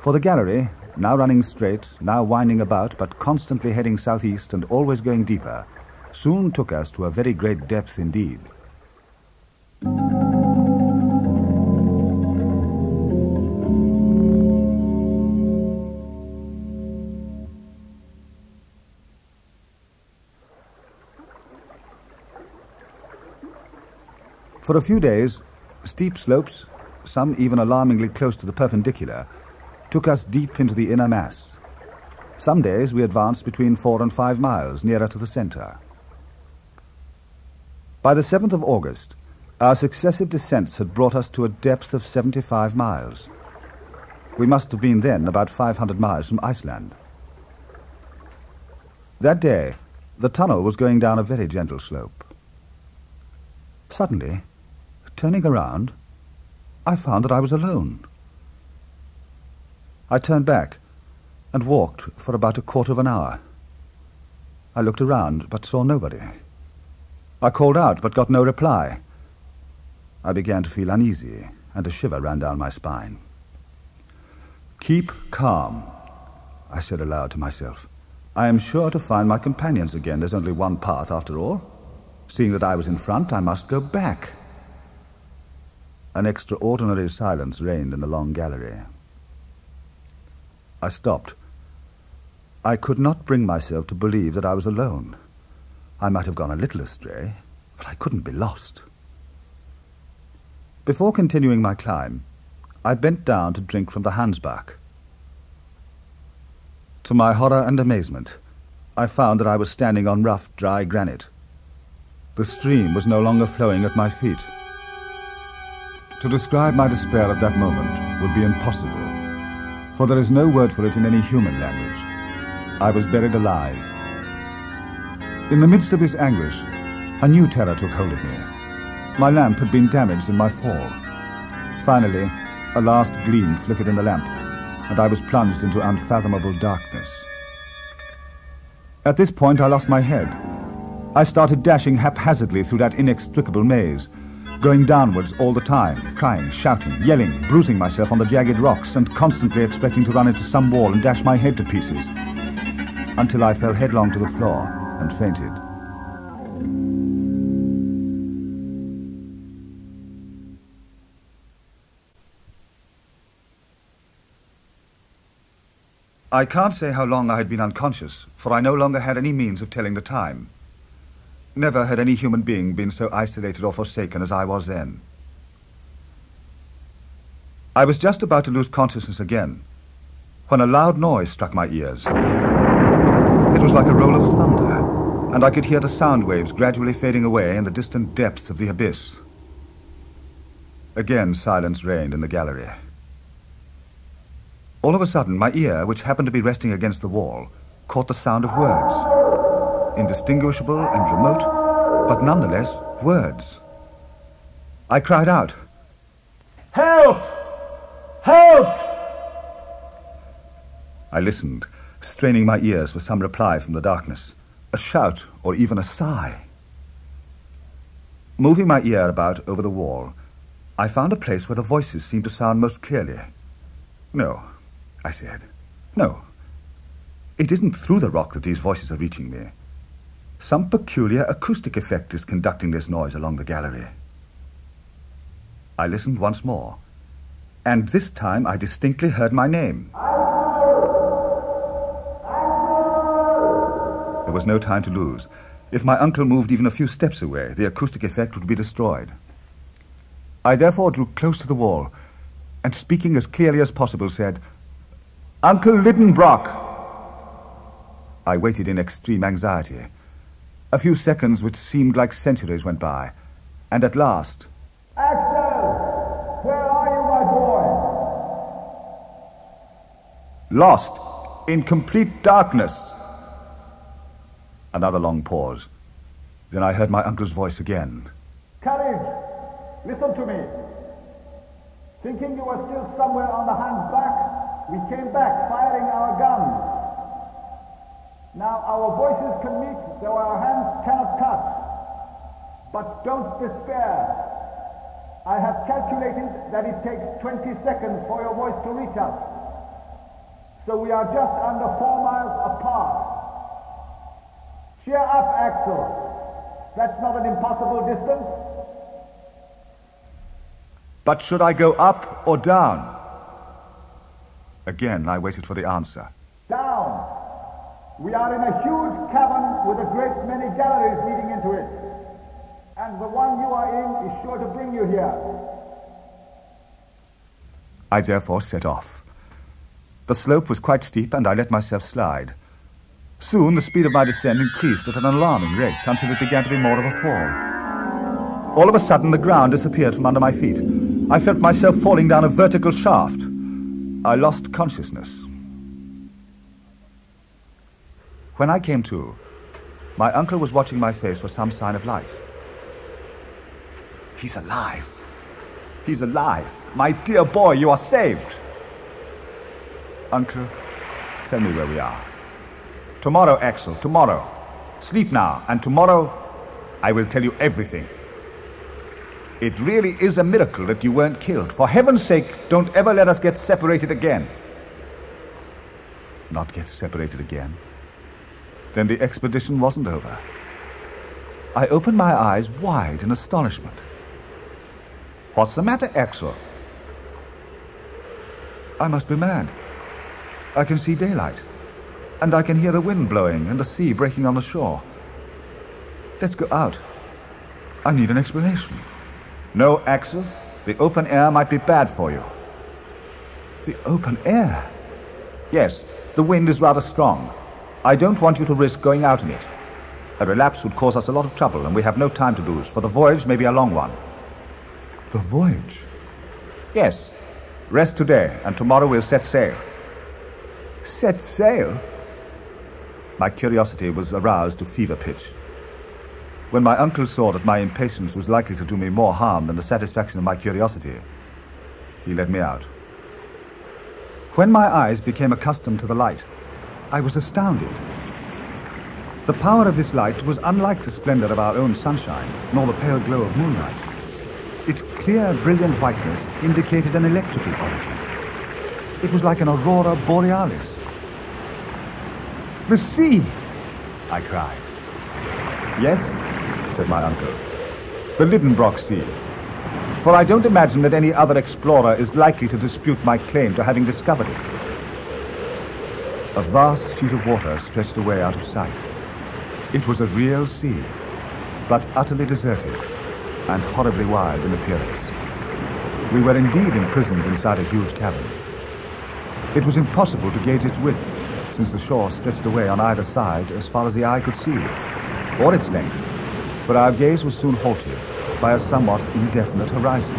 For the gallery, now running straight, now winding about, but constantly heading southeast and always going deeper, soon took us to a very great depth indeed. For a few days, steep slopes, some even alarmingly close to the perpendicular, took us deep into the inner mass. Some days we advanced between four and five miles nearer to the center. By the 7th of August, Our successive descents had brought us to a depth of 75 miles. We must have been then about 500 miles from Iceland. That day, the tunnel was going down a very gentle slope. Suddenly, turning around, I found that I was alone. I turned back and walked for about a quarter of an hour. I looked around but saw nobody. I called out but got no reply. I began to feel uneasy and a shiver ran down my spine. Keep calm, I said aloud to myself. I am sure to find my companions again. There's only one path after all. Seeing that I was in front, I must go back. An extraordinary silence reigned in the long gallery. I stopped. I could not bring myself to believe that I was alone. I might have gone a little astray, but I couldn't be lost. Before continuing my climb, I bent down to drink from the Hansbach. To my horror and amazement, I found that I was standing on rough, dry granite. The stream was no longer flowing at my feet. To describe my despair at that moment would be impossible, for there is no word for it in any human language. I was buried alive. In the midst of this anguish, a new terror took hold of me. My lamp had been damaged in my fall. Finally, a last gleam flickered in the lamp, and I was plunged into unfathomable darkness. At this point, I lost my head. I started dashing haphazardly through that inextricable maze, going downwards all the time, crying, shouting, yelling, bruising myself on the jagged rocks, and constantly expecting to run into some wall and dash my head to pieces, until I fell headlong to the floor and fainted. I can't say how long I had been unconscious, for I no longer had any means of telling the time. Never had any human being been so isolated or forsaken as I was then. I was just about to lose consciousness again when a loud noise struck my ears. It was like a roll of thunder, and I could hear the sound waves gradually fading away in the distant depths of the abyss. Again silence reigned in the gallery. All of a sudden, my ear, which happened to be resting against the wall, caught the sound of words. Indistinguishable and remote, but nonetheless words. I cried out, Help! Help! I listened, straining my ears for some reply from the darkness, a shout or even a sigh. Moving my ear about over the wall, I found a place where the voices seemed to sound most clearly. No, I said. No. It isn't through the rock that these voices are reaching me. Some peculiar acoustic effect is conducting this noise along the gallery. I listened once more, and this time I distinctly heard my name. There was no time to lose. If my uncle moved even a few steps away, the acoustic effect would be destroyed. I therefore drew close to the wall, and speaking as clearly as possible, said, Uncle Lidenbrock. I waited in extreme anxiety. A few seconds which seemed like centuries went by, and at last... Axel! Where are you, my boy? Lost in complete darkness. Another long pause. Then I heard my uncle's voice again. Courage! Listen to me. Thinking you were still somewhere on the Hansbach, we came back firing our guns. Now our voices can meet, though our hands cannot touch. But don't despair. I have calculated that it takes 20 seconds for your voice to reach us. So we are just under four miles apart. Cheer up, Axel. That's not an impossible distance. But should I go up or down? Again, I waited for the answer. We are in a huge cavern with a great many galleries leading into it. And the one you are in is sure to bring you here. I therefore set off. The slope was quite steep, and I let myself slide. Soon the speed of my descent increased at an alarming rate until it began to be more of a fall. All of a sudden, the ground disappeared from under my feet. I felt myself falling down a vertical shaft. I lost consciousness. When I came to, my uncle was watching my face for some sign of life. He's alive. He's alive. My dear boy, you are saved. Uncle, tell me where we are. Tomorrow, Axel, tomorrow. Sleep now, and tomorrow I will tell you everything. It really is a miracle that you weren't killed. For heaven's sake, don't ever let us get separated again. Not get separated again? Then the expedition wasn't over. I opened my eyes wide in astonishment. What's the matter, Axel? I must be mad. I can see daylight, and I can hear the wind blowing and the sea breaking on the shore. Let's go out. I need an explanation. No, Axel. The open air might be bad for you. The open air? Yes, the wind is rather strong. I don't want you to risk going out in it. A relapse would cause us a lot of trouble, and we have no time to lose, for the voyage may be a long one. The voyage? Yes. Rest today, and tomorrow we'll set sail. Set sail? My curiosity was aroused to fever pitch. When my uncle saw that my impatience was likely to do me more harm than the satisfaction of my curiosity, he led me out. When my eyes became accustomed to the light, I was astounded. The power of this light was unlike the splendor of our own sunshine, nor the pale glow of moonlight. Its clear, brilliant whiteness indicated an electrical origin. It was like an aurora borealis. The sea! I cried. Yes, said my uncle. The Lidenbrock Sea. For I don't imagine that any other explorer is likely to dispute my claim to having discovered it. A vast sheet of water stretched away out of sight. It was a real sea, but utterly deserted and horribly wild in appearance. We were indeed imprisoned inside a huge cavern. It was impossible to gauge its width, since the shore stretched away on either side as far as the eye could see, or its length, for our gaze was soon halted by a somewhat indefinite horizon.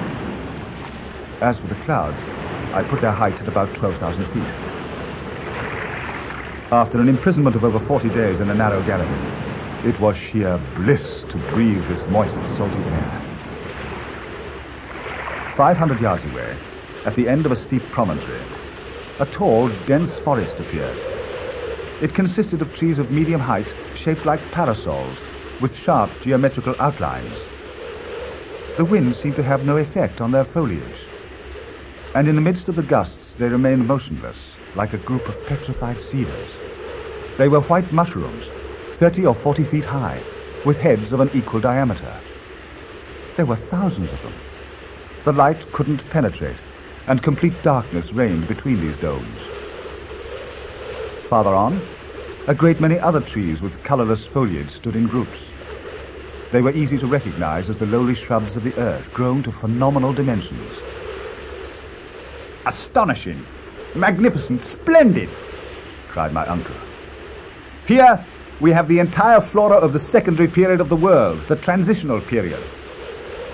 As for the clouds, I put their height at about 12,000 feet. After an imprisonment of over 40 days in a narrow gallery, it was sheer bliss to breathe this moist, salty air. 500 yards away, at the end of a steep promontory, a tall, dense forest appeared. It consisted of trees of medium height, shaped like parasols, with sharp geometrical outlines. The wind seemed to have no effect on their foliage, and in the midst of the gusts they remained motionless, like a group of petrified cedars. They were white mushrooms, 30 or 40 feet high, with heads of an equal diameter. There were thousands of them. The light couldn't penetrate, and complete darkness reigned between these domes. Farther on, a great many other trees with colorless foliage stood in groups. They were easy to recognize as the lowly shrubs of the earth, grown to phenomenal dimensions. Astonishing! Magnificent! Splendid! cried my uncle. Here we have the entire flora of the secondary period of the world, the transitional period.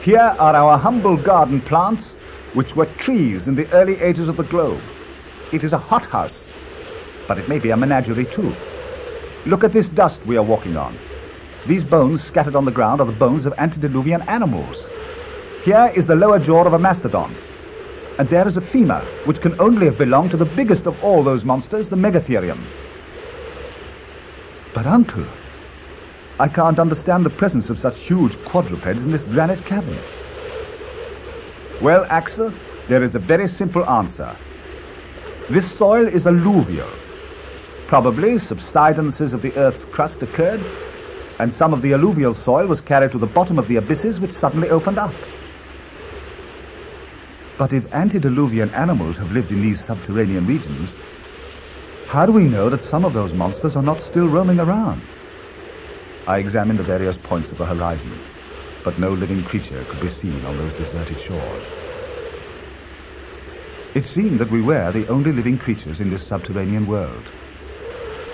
Here are our humble garden plants, which were trees in the early ages of the globe. It is a hothouse, but it may be a menagerie too. Look at this dust we are walking on. These bones scattered on the ground are the bones of antediluvian animals. Here is the lower jaw of a mastodon. And there is a femur, which can only have belonged to the biggest of all those monsters, the Megatherium. But, uncle, I can't understand the presence of such huge quadrupeds in this granite cavern. Well, Axel, there is a very simple answer. This soil is alluvial. Probably subsidences of the Earth's crust occurred, and some of the alluvial soil was carried to the bottom of the abysses which suddenly opened up. But if antediluvian animals have lived in these subterranean regions, how do we know that some of those monsters are not still roaming around? I examined the various points of the horizon, but no living creature could be seen on those deserted shores. It seemed that we were the only living creatures in this subterranean world.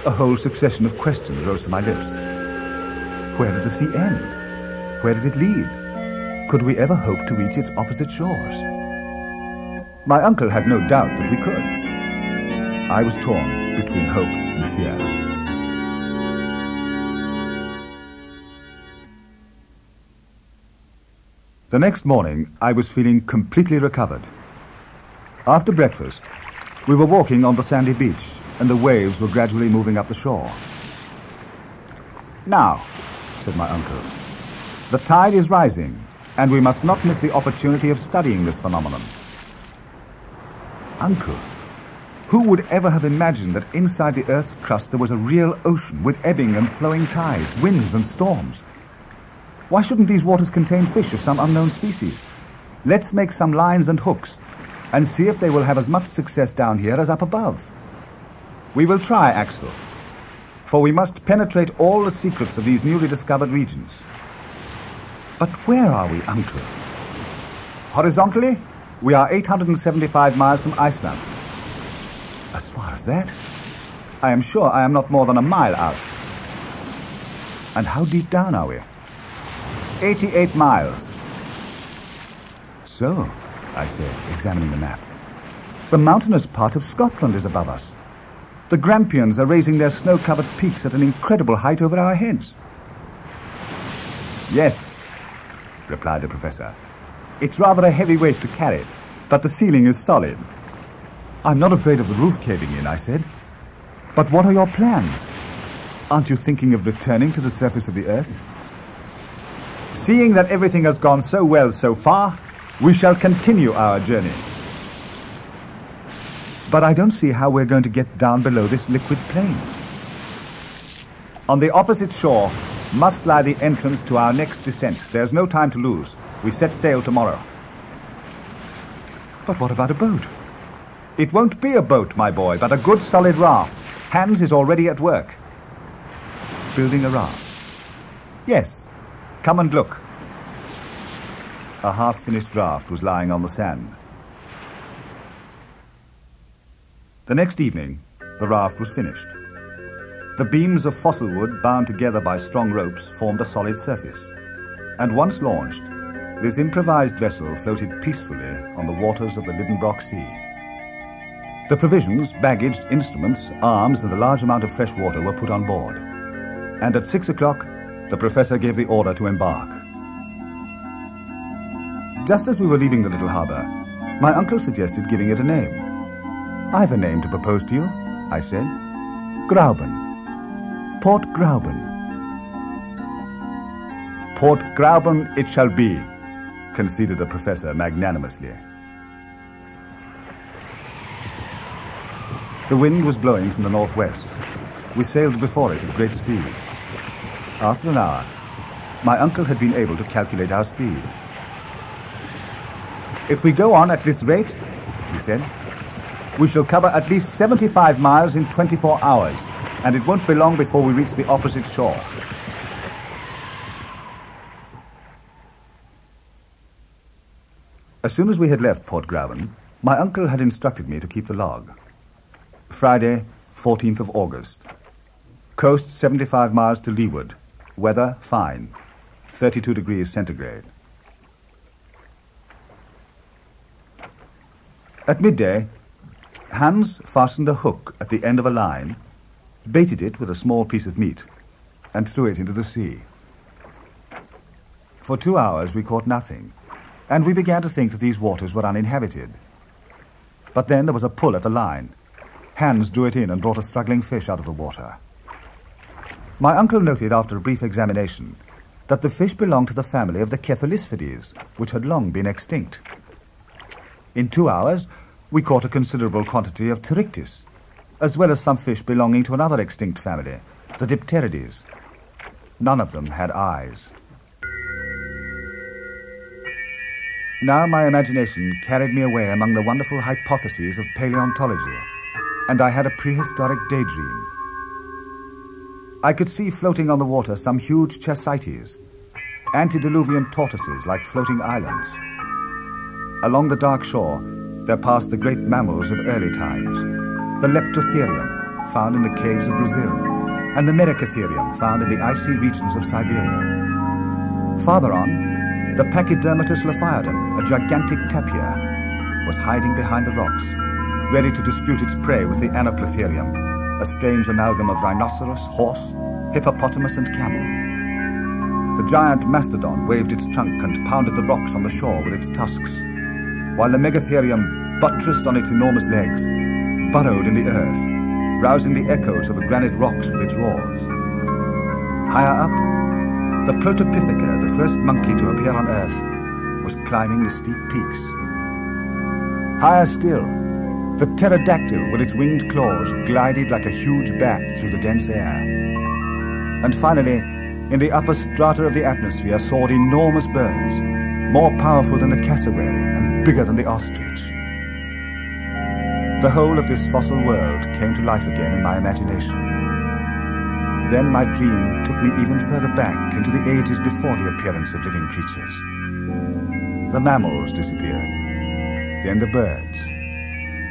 A whole succession of questions rose to my lips. Where did the sea end? Where did it lead? Could we ever hope to reach its opposite shores? My uncle had no doubt that we could. I was torn between hope and fear. The next morning, I was feeling completely recovered. After breakfast, we were walking on the sandy beach, and the waves were gradually moving up the shore. Now, said my uncle, the tide is rising, and we must not miss the opportunity of studying this phenomenon. Uncle, who would ever have imagined that inside the Earth's crust there was a real ocean with ebbing and flowing tides, winds and storms? Why shouldn't these waters contain fish of some unknown species? Let's make some lines and hooks and see if they will have as much success down here as up above. We will try, Axel, for we must penetrate all the secrets of these newly discovered regions. But where are we, Uncle? Horizontally, we are 875 miles from Iceland. As far as that? I am sure I am not more than a mile out. And how deep down are we? 88 miles. So, I said, examining the map, the mountainous part of Scotland is above us. The Grampians are raising their snow-covered peaks at an incredible height over our heads. Yes, replied the professor. It's rather a heavy weight to carry, but the ceiling is solid. I'm not afraid of the roof caving in, I said. But what are your plans? Aren't you thinking of returning to the surface of the earth? Seeing that everything has gone so well so far, we shall continue our journey. But I don't see how we're going to get down below this liquid plain. On the opposite shore must lie the entrance to our next descent. There's no time to lose. We set sail tomorrow. But what about a boat? It won't be a boat, my boy, but a good solid raft. Hans is already at work. Building a raft? Yes, Come and look. A half-finished raft was lying on the sand. The next evening, the raft was finished. The beams of fossil wood, bound together by strong ropes, formed a solid surface. And once launched, this improvised vessel floated peacefully on the waters of the Lidenbrock Sea. The provisions, baggage, instruments, arms, and a large amount of fresh water were put on board. And at six o'clock, the professor gave the order to embark. Just as we were leaving the little harbour, my uncle suggested giving it a name. I've a name to propose to you, I said. Grauben. Port Grauben. Port Grauben it shall be, conceded the professor magnanimously. The wind was blowing from the northwest. We sailed before it at great speed. After an hour, my uncle had been able to calculate our speed. If we go on at this rate, he said, we shall cover at least 75 miles in 24 hours, and it won't be long before we reach the opposite shore. As soon as we had left Port Grauben, my uncle had instructed me to keep the log. Friday, 14th of August. Coast 75 miles to leeward. Weather fine, 32 degrees centigrade. At midday, Hans fastened a hook at the end of a line, baited it with a small piece of meat, and threw it into the sea. For two hours we caught nothing, and we began to think that these waters were uninhabited. But then there was a pull at the line. Hans drew it in and brought a struggling fish out of the water. My uncle noted after a brief examination that the fish belonged to the family of the Cephalaspides, which had long been extinct. In two hours, we caught a considerable quantity of Pterichthys, as well as some fish belonging to another extinct family, the Dipterides. None of them had eyes. Now my imagination carried me away among the wonderful hypotheses of paleontology, and I had a prehistoric daydream. I could see floating on the water some huge chersites, antediluvian tortoises like floating islands. Along the dark shore, there passed the great mammals of early times, the Leptotherium, found in the caves of Brazil, and the Merycotherium, found in the icy regions of Siberia. Farther on, The Pachydermatous leviathan, a gigantic tapir, was hiding behind the rocks, ready to dispute its prey with the Anoplotherium, a strange amalgam of rhinoceros, horse, hippopotamus, and camel. The giant mastodon waved its trunk and pounded the rocks on the shore with its tusks, while the Megatherium, buttressed on its enormous legs, burrowed in the earth, rousing the echoes of the granite rocks with its roars. Higher up, the Protopithecus, the first monkey to appear on Earth, was climbing the steep peaks. Higher still, the pterodactyl with its winged claws glided like a huge bat through the dense air. And finally, in the upper strata of the atmosphere soared enormous birds, more powerful than the cassowary and bigger than the ostrich. The whole of this fossil world came to life again in my imagination. Then my dream took me even further back into the ages before the appearance of living creatures. The mammals disappeared, then the birds,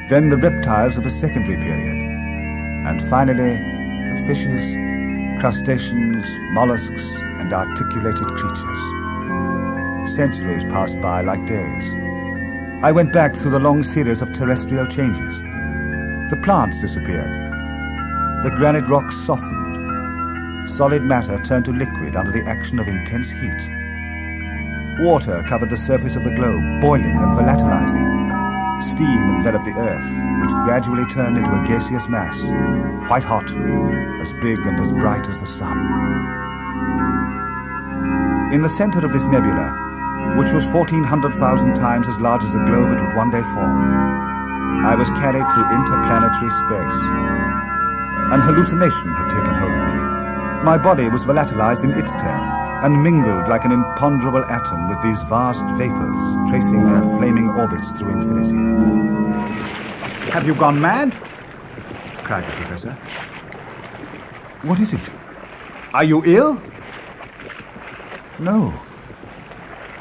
then the reptiles of a secondary period, and finally the fishes, crustaceans, mollusks, and articulated creatures. Centuries passed by like days. I went back through the long series of terrestrial changes. The plants disappeared. The granite rocks softened solid matter turned to liquid under the action of intense heat. Water covered the surface of the globe, boiling and volatilizing. Steam enveloped the earth, which gradually turned into a gaseous mass, white hot, as big and as bright as the sun. In the center of this nebula, which was 1400,000 times as large as the globe it would one day form, I was carried through interplanetary space. An hallucination had taken hold of me. My body was volatilized in its turn and mingled like an imponderable atom with these vast vapors, tracing their flaming orbits through infinity. Have you gone mad? cried the professor. What is it? Are you ill? No.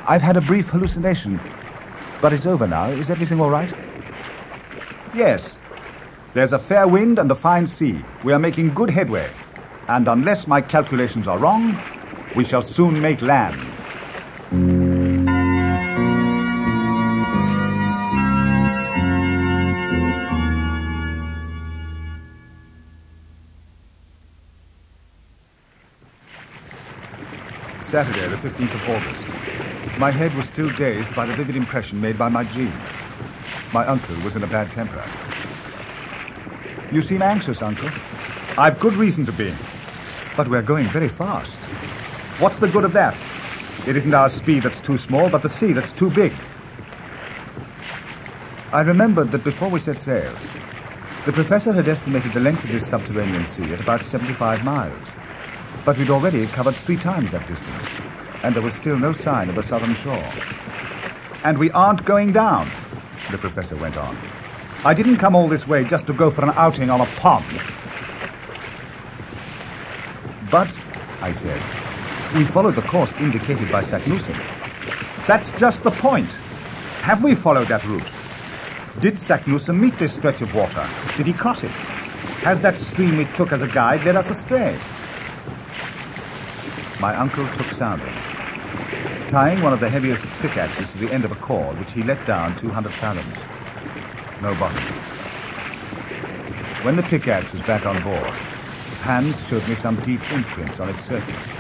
I've had a brief hallucination, but it's over now. Is everything all right? Yes. There's a fair wind and a fine sea. We are making good headway and unless my calculations are wrong, we shall soon make land. Saturday, the 15th of August. My head was still dazed by the vivid impression made by my dream. My uncle was in a bad temper. You seem anxious, uncle. I've good reason to be. But we're going very fast. What's the good of that? It isn't our speed that's too small, but the sea that's too big. I remembered that before we set sail, the professor had estimated the length of this subterranean sea at about 75 miles. But we'd already covered three times that distance, and there was still no sign of the southern shore. And we aren't going down, the professor went on. I didn't come all this way just to go for an outing on a pond. But, I said, we followed the course indicated by Saknussemm. That's just the point. Have we followed that route? Did Saknussemm meet this stretch of water? Did he cross it? Has that stream we took as a guide led us astray? My uncle took soundings, tying one of the heaviest pickaxes to the end of a cord which he let down 200 fathoms. No bottom. When the pickaxe was back on board, Hans showed me some deep imprints on its surface.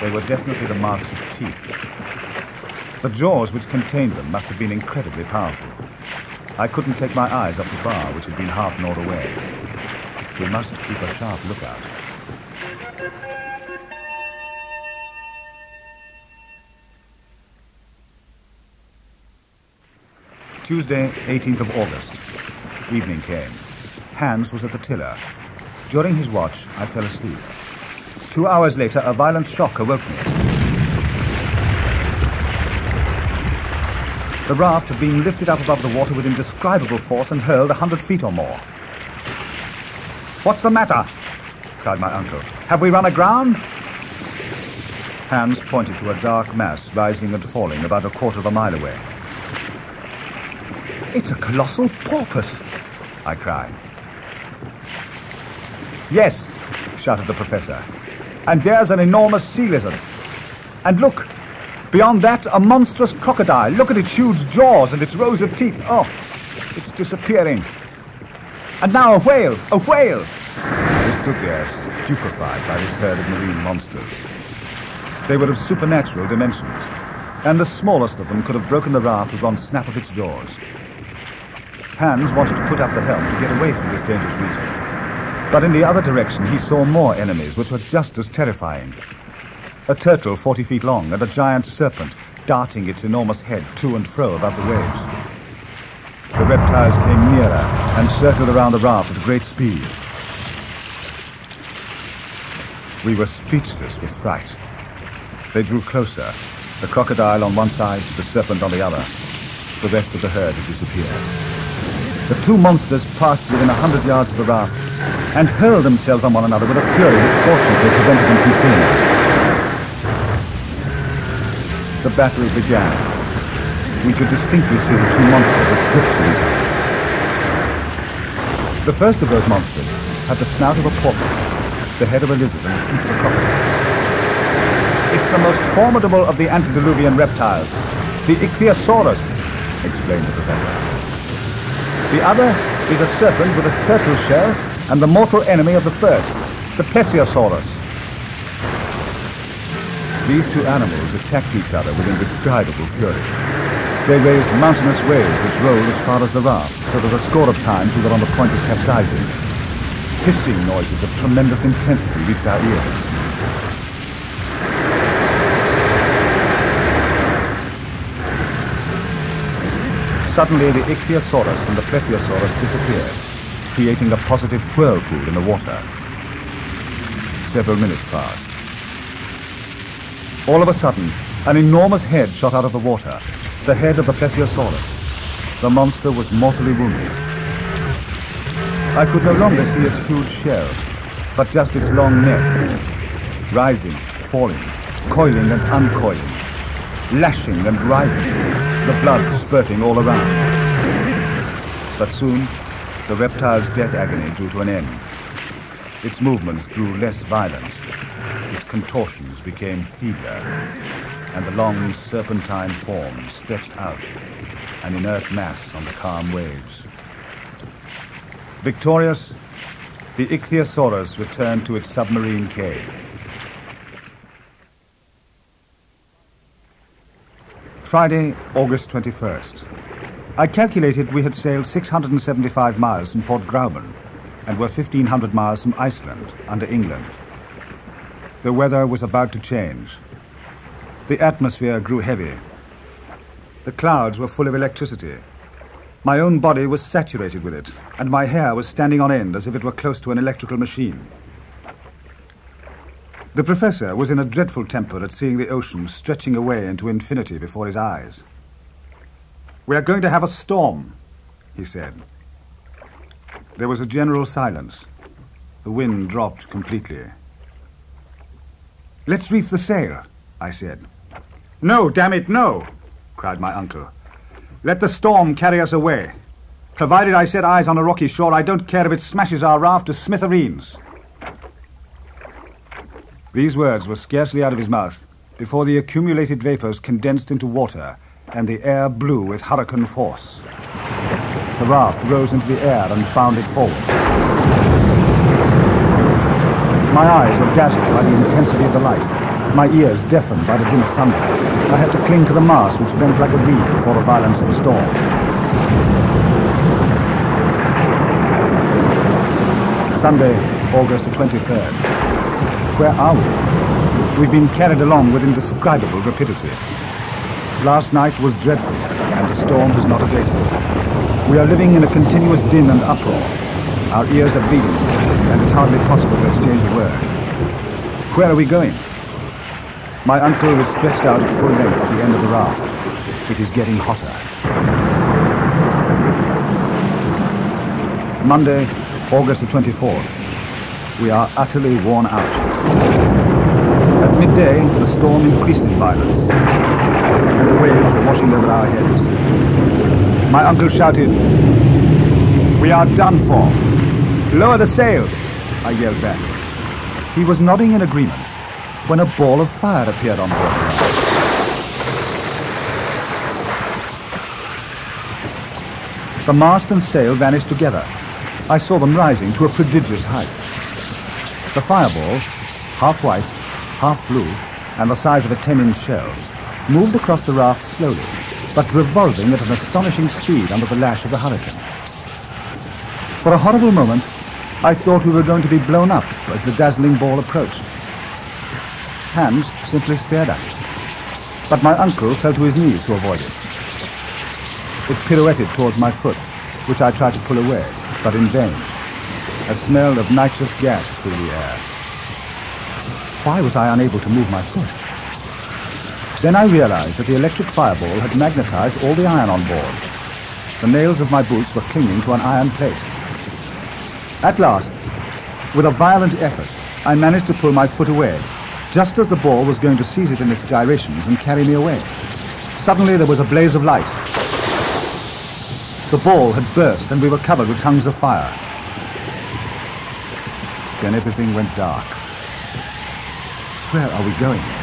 They were definitely the marks of teeth. The jaws which contained them must have been incredibly powerful. I couldn't take my eyes off the bar, which had been half gnawed away. We must keep a sharp lookout. Tuesday, 18th of August. Evening came. Hans was at the tiller, during his watch, I fell asleep. Two hours later, a violent shock awoke me. The raft had been lifted up above the water with indescribable force and hurled a hundred feet or more. What's the matter? cried my uncle. Have we run aground? Hans pointed to a dark mass rising and falling about a quarter of a mile away. It's a colossal porpoise, I cried. Yes, shouted the professor. And there's an enormous sea lizard. And look, Beyond that, a monstrous crocodile. Look at its huge jaws and its rows of teeth. Oh, it's disappearing. And now a whale! A whale! We stood there, stupefied by this herd of marine monsters. They were of supernatural dimensions, and the smallest of them could have broken the raft with one snap of its jaws. Hans wanted to put up the helm to get away from this dangerous region. But in the other direction, he saw more enemies, which were just as terrifying. A turtle 40 feet long and a giant serpent darting its enormous head to and fro above the waves. The reptiles came nearer and circled around the raft at great speed. We were speechless with fright. They drew closer, the crocodile on one side, the serpent on the other. The rest of the herd had disappeared. The two monsters passed within a hundred yards of the raft and hurled themselves on one another with a fury which fortunately prevented them from seeing us. The battle began. We could distinctly see the two monsters at grips with each other. The first of those monsters had the snout of a porpoise, the head of a lizard, and the teeth of a crocodile. It's the most formidable of the antediluvian reptiles, the Ichthyosaurus, explained the professor. The other is a serpent with a turtle shell and the mortal enemy of the first, the Plesiosaurus. These two animals attacked each other with indescribable fury. They raised mountainous waves which rolled as far as the raft, so that a score of times we were on the point of capsizing. Hissing noises of tremendous intensity reached our ears. Suddenly, the Ichthyosaurus and the Plesiosaurus disappeared, creating a positive whirlpool in the water. Several minutes passed. All of a sudden, an enormous head shot out of the water, the head of the Plesiosaurus. The monster was mortally wounded. I could no longer see its huge shell, but just its long neck, rising, falling, coiling and uncoiling, lashing and writhing the blood spurting all around. But soon, the reptile's death agony drew to an end. Its movements grew less violent. Its contortions became feebler, and the long serpentine form stretched out, an inert mass on the calm waves. Victorious, the Ichthyosaurus returned to its submarine cave. Friday, August 21st. I calculated we had sailed 675 miles from Port Grauben and were 1,500 miles from Iceland, under England. The weather was about to change. The atmosphere grew heavy. The clouds were full of electricity. My own body was saturated with it, and my hair was standing on end as if it were close to an electrical machine. The professor was in a dreadful temper at seeing the ocean stretching away into infinity before his eyes. We are going to have a storm, he said. There was a general silence. The wind dropped completely. Let's reef the sail, I said. No, damn it, no, cried my uncle. Let the storm carry us away. Provided I set eyes on a rocky shore, I don't care if it smashes our raft to smithereens. These words were scarcely out of his mouth before the accumulated vapors condensed into water and the air blew with hurricane force. The raft rose into the air and bounded forward. My eyes were dazzled by the intensity of the light, my ears deafened by the din of thunder. I had to cling to the mast, which bent like a reed before the violence of the storm. Sunday, August the 23rd. Where are we? We've been carried along with indescribable rapidity. Last night was dreadful, and the storm has not abated. We are living in a continuous din and uproar. Our ears are bleeding, and it's hardly possible to exchange a word. Where are we going? My uncle was stretched out at full length at the end of the raft. It is getting hotter. Monday, August the 24th. We are utterly worn out. At midday, the storm increased in violence, and the waves were washing over our heads. My uncle shouted, We are done for! Lower the sail! I yelled back. He was nodding in agreement when a ball of fire appeared on board. The mast and sail vanished together. I saw them rising to a prodigious height. The fireball, half white, half blue, and the size of a 10-inch shell, moved across the raft slowly, but revolving at an astonishing speed under the lash of the hurricane. For a horrible moment, I thought we were going to be blown up as the dazzling ball approached. Hans simply stared at it, but my uncle fell to his knees to avoid it. It pirouetted towards my foot, which I tried to pull away, but in vain. A smell of nitrous gas filled the air. Why was I unable to move my foot? Then I realized that the electric fireball had magnetized all the iron on board. The nails of my boots were clinging to an iron plate. At last, with a violent effort, I managed to pull my foot away, just as the ball was going to seize it in its gyrations and carry me away. Suddenly there was a blaze of light. The ball had burst and we were covered with tongues of fire. Then everything went dark. Where are we going?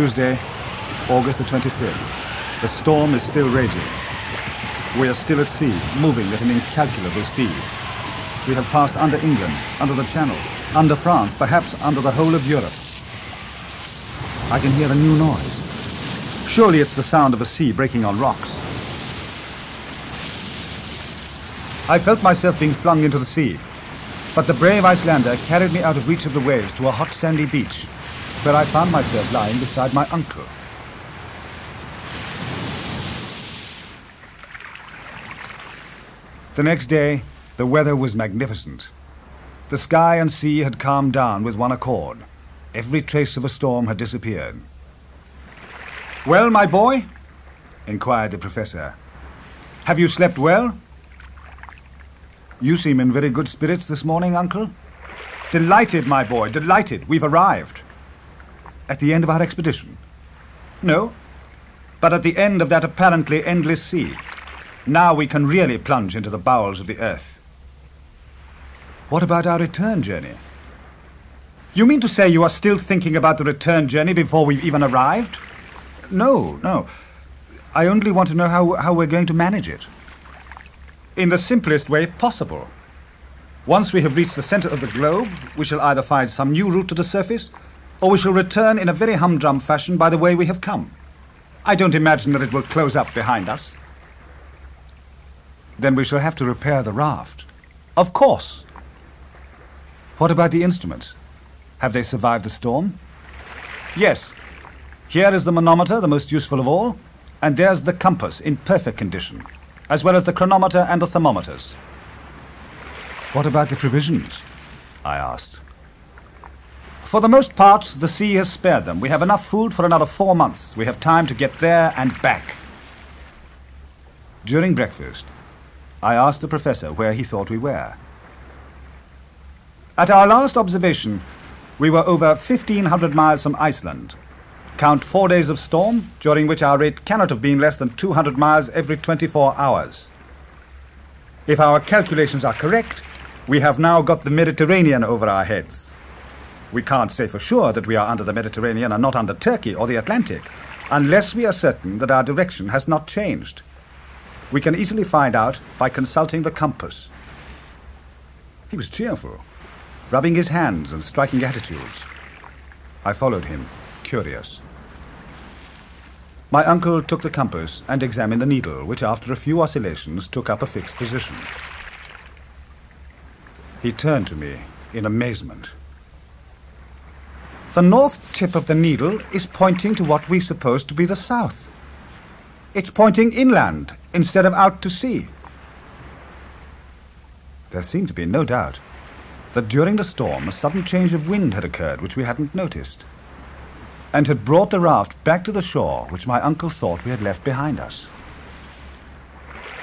Tuesday, August the 25th. The storm is still raging. We are still at sea, moving at an incalculable speed. We have passed under England, under the Channel, under France, perhaps under the whole of Europe. I can hear a new noise. Surely it's the sound of a sea breaking on rocks. I felt myself being flung into the sea, but the brave Icelander carried me out of reach of the waves to a hot sandy beach where I found myself lying beside my uncle. The next day, the weather was magnificent. The sky and sea had calmed down with one accord. Every trace of a storm had disappeared. Well, my boy? inquired the professor. Have you slept well? You seem in very good spirits this morning, uncle. Delighted, my boy, delighted. We've arrived. At the end of our expedition? No, but at the end of that apparently endless sea. Now we can really plunge into the bowels of the earth. What about our return journey? You mean to say you are still thinking about the return journey before we've even arrived? No, no. I only want to know how, how we're going to manage it. In the simplest way possible. Once we have reached the center of the globe, we shall either find some new route to the surface, or we shall return in a very humdrum fashion by the way we have come. I don't imagine that it will close up behind us. Then we shall have to repair the raft. Of course. What about the instruments? Have they survived the storm? Yes. Here is the manometer, the most useful of all, and there's the compass in perfect condition, as well as the chronometer and the thermometers. What about the provisions? I asked. For the most part, the sea has spared them. We have enough food for another four months. We have time to get there and back. During breakfast, I asked the professor where he thought we were. At our last observation, we were over 1,500 miles from Iceland. Count four days of storm, during which our rate cannot have been less than 200 miles every 24 hours. If our calculations are correct, we have now got the Mediterranean over our heads. We can't say for sure that we are under the Mediterranean and not under Turkey or the Atlantic, unless we are certain that our direction has not changed. We can easily find out by consulting the compass. He was cheerful, rubbing his hands and striking attitudes. I followed him, curious. My uncle took the compass and examined the needle, which after a few oscillations took up a fixed position. He turned to me in amazement. The north tip of the needle is pointing to what we suppose to be the south. It's pointing inland instead of out to sea. There seemed to be no doubt that during the storm a sudden change of wind had occurred which we hadn't noticed, and had brought the raft back to the shore which my uncle thought we had left behind us.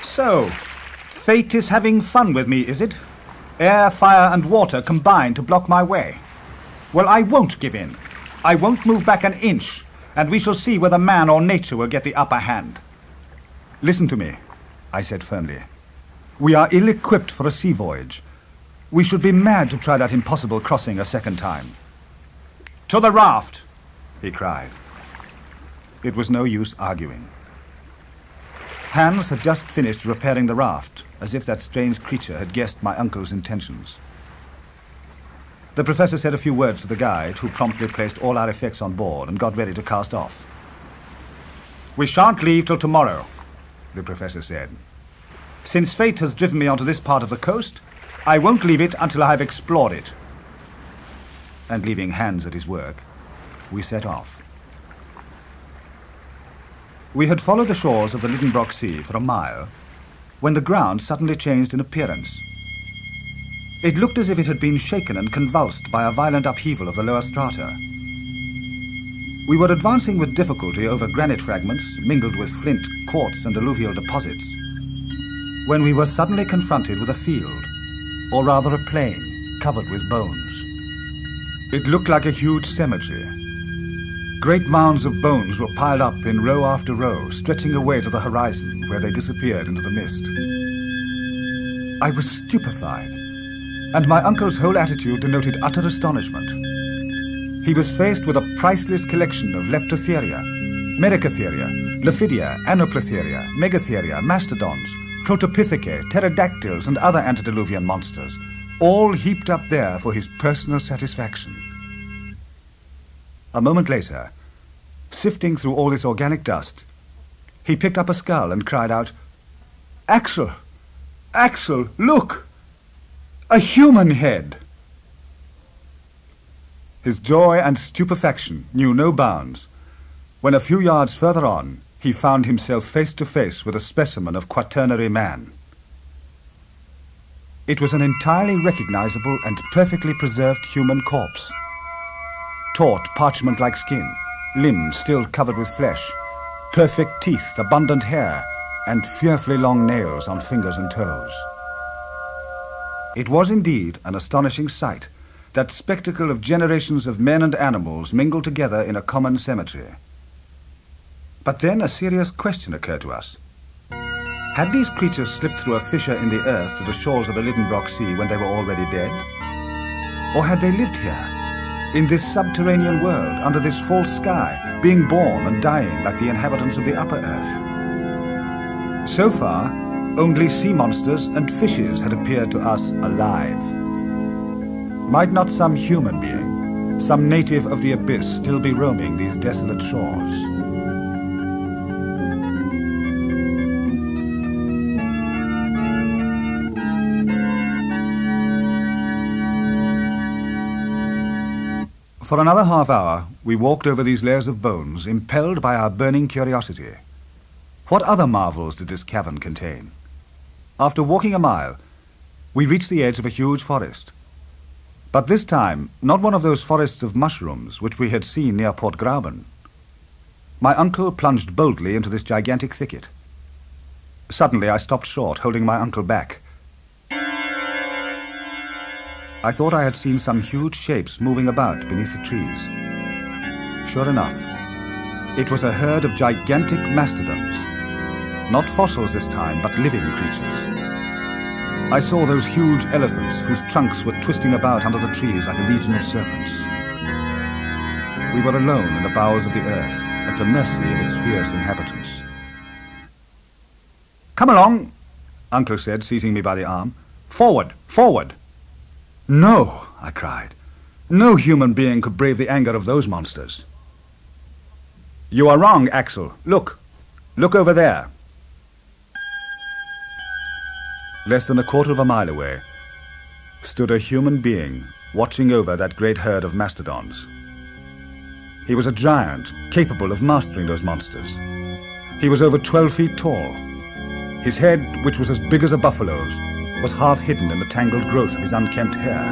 So, fate is having fun with me, is it? Air, fire, and water combine to block my way. Well, I won't give in. I won't move back an inch, and we shall see whether man or nature will get the upper hand. Listen to me, I said firmly. We are ill equipped for a sea voyage. We should be mad to try that impossible crossing a second time. To the raft, he cried. It was no use arguing. Hans had just finished repairing the raft, as if that strange creature had guessed my uncle's intentions. The professor said a few words to the guide, who promptly placed all our effects on board and got ready to cast off. We shan't leave till tomorrow, the professor said. Since fate has driven me onto this part of the coast, I won't leave it until I have explored it. And leaving Hans at his work, we set off. We had followed the shores of the Lidenbrock Sea for a mile when the ground suddenly changed in appearance. It looked as if it had been shaken and convulsed by a violent upheaval of the lower strata. We were advancing with difficulty over granite fragments mingled with flint, quartz, and alluvial deposits when we were suddenly confronted with a field, or rather a plain, covered with bones. It looked like a huge cemetery. Great mounds of bones were piled up in row after row, stretching away to the horizon, where they disappeared into the mist. I was stupefied, and my uncle's whole attitude denoted utter astonishment. He was faced with a priceless collection of Leptotheria, Merycotheria, Lophiodia, Anoplotheria, Megatheria, Mastodons, Protopithecae, pterodactyls, and other antediluvian monsters, all heaped up there for his personal satisfaction. A moment later, sifting through all this organic dust, he picked up a skull and cried out, Axel! Axel, look! A human head! His joy and stupefaction knew no bounds when a few yards further on he found himself face to face with a specimen of quaternary man. It was an entirely recognizable and perfectly preserved human corpse. Taut, parchment-like skin, limbs still covered with flesh, perfect teeth, abundant hair, and fearfully long nails on fingers and toes. It was indeed an astonishing sight, that spectacle of generations of men and animals mingled together in a common cemetery. But then a serious question occurred to us. Had these creatures slipped through a fissure in the earth to the shores of the Lidenbrock Sea when they were already dead? Or had they lived here, in this subterranean world, under this false sky, being born and dying like the inhabitants of the upper earth? So far, only sea monsters and fishes had appeared to us alive. Might not some human being, some native of the abyss, still be roaming these desolate shores? For another half hour, we walked over these layers of bones, impelled by our burning curiosity. What other marvels did this cavern contain? After walking a mile, we reached the edge of a huge forest. But this time, not one of those forests of mushrooms which we had seen near Port Grauben. My uncle plunged boldly into this gigantic thicket. Suddenly, I stopped short, holding my uncle back. I thought I had seen some huge shapes moving about beneath the trees. Sure enough, it was a herd of gigantic mastodons. Not fossils this time, but living creatures. I saw those huge elephants whose trunks were twisting about under the trees like a legion of serpents. We were alone in the bowels of the earth, at the mercy of its fierce inhabitants. Come along, Uncle said, seizing me by the arm. Forward, forward! No, I cried. No human being could brave the anger of those monsters. You are wrong, Axel. Look. Look over there. Less than a quarter of a mile away stood a human being watching over that great herd of mastodons. He was a giant, capable of mastering those monsters. He was over 12 feet tall. His head, which was as big as a buffalo's, was half hidden in the tangled growth of his unkempt hair.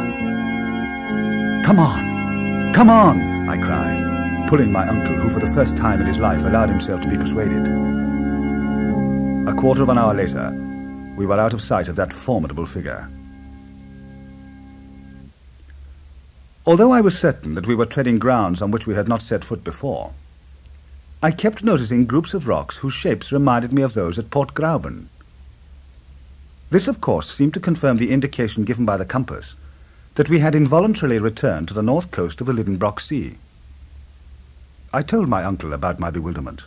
Come on! Come on! I cried, pulling my uncle, who for the first time in his life allowed himself to be persuaded. A quarter of an hour later, we were out of sight of that formidable figure. Although I was certain that we were treading grounds on which we had not set foot before, I kept noticing groups of rocks whose shapes reminded me of those at Port Grauben. This, of course, seemed to confirm the indication given by the compass that we had involuntarily returned to the north coast of the Lidenbrock Sea. I told my uncle about my bewilderment.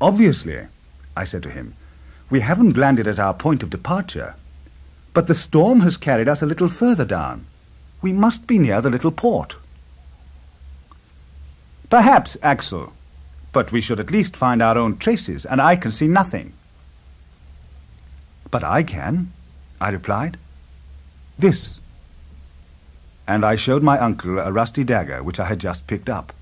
Obviously, I said to him, we haven't landed at our point of departure, but the storm has carried us a little further down. We must be near the little port. Perhaps, Axel, but we should at least find our own traces, and I can see nothing. But I can, I replied. This. And I showed my uncle a rusty dagger which I had just picked up.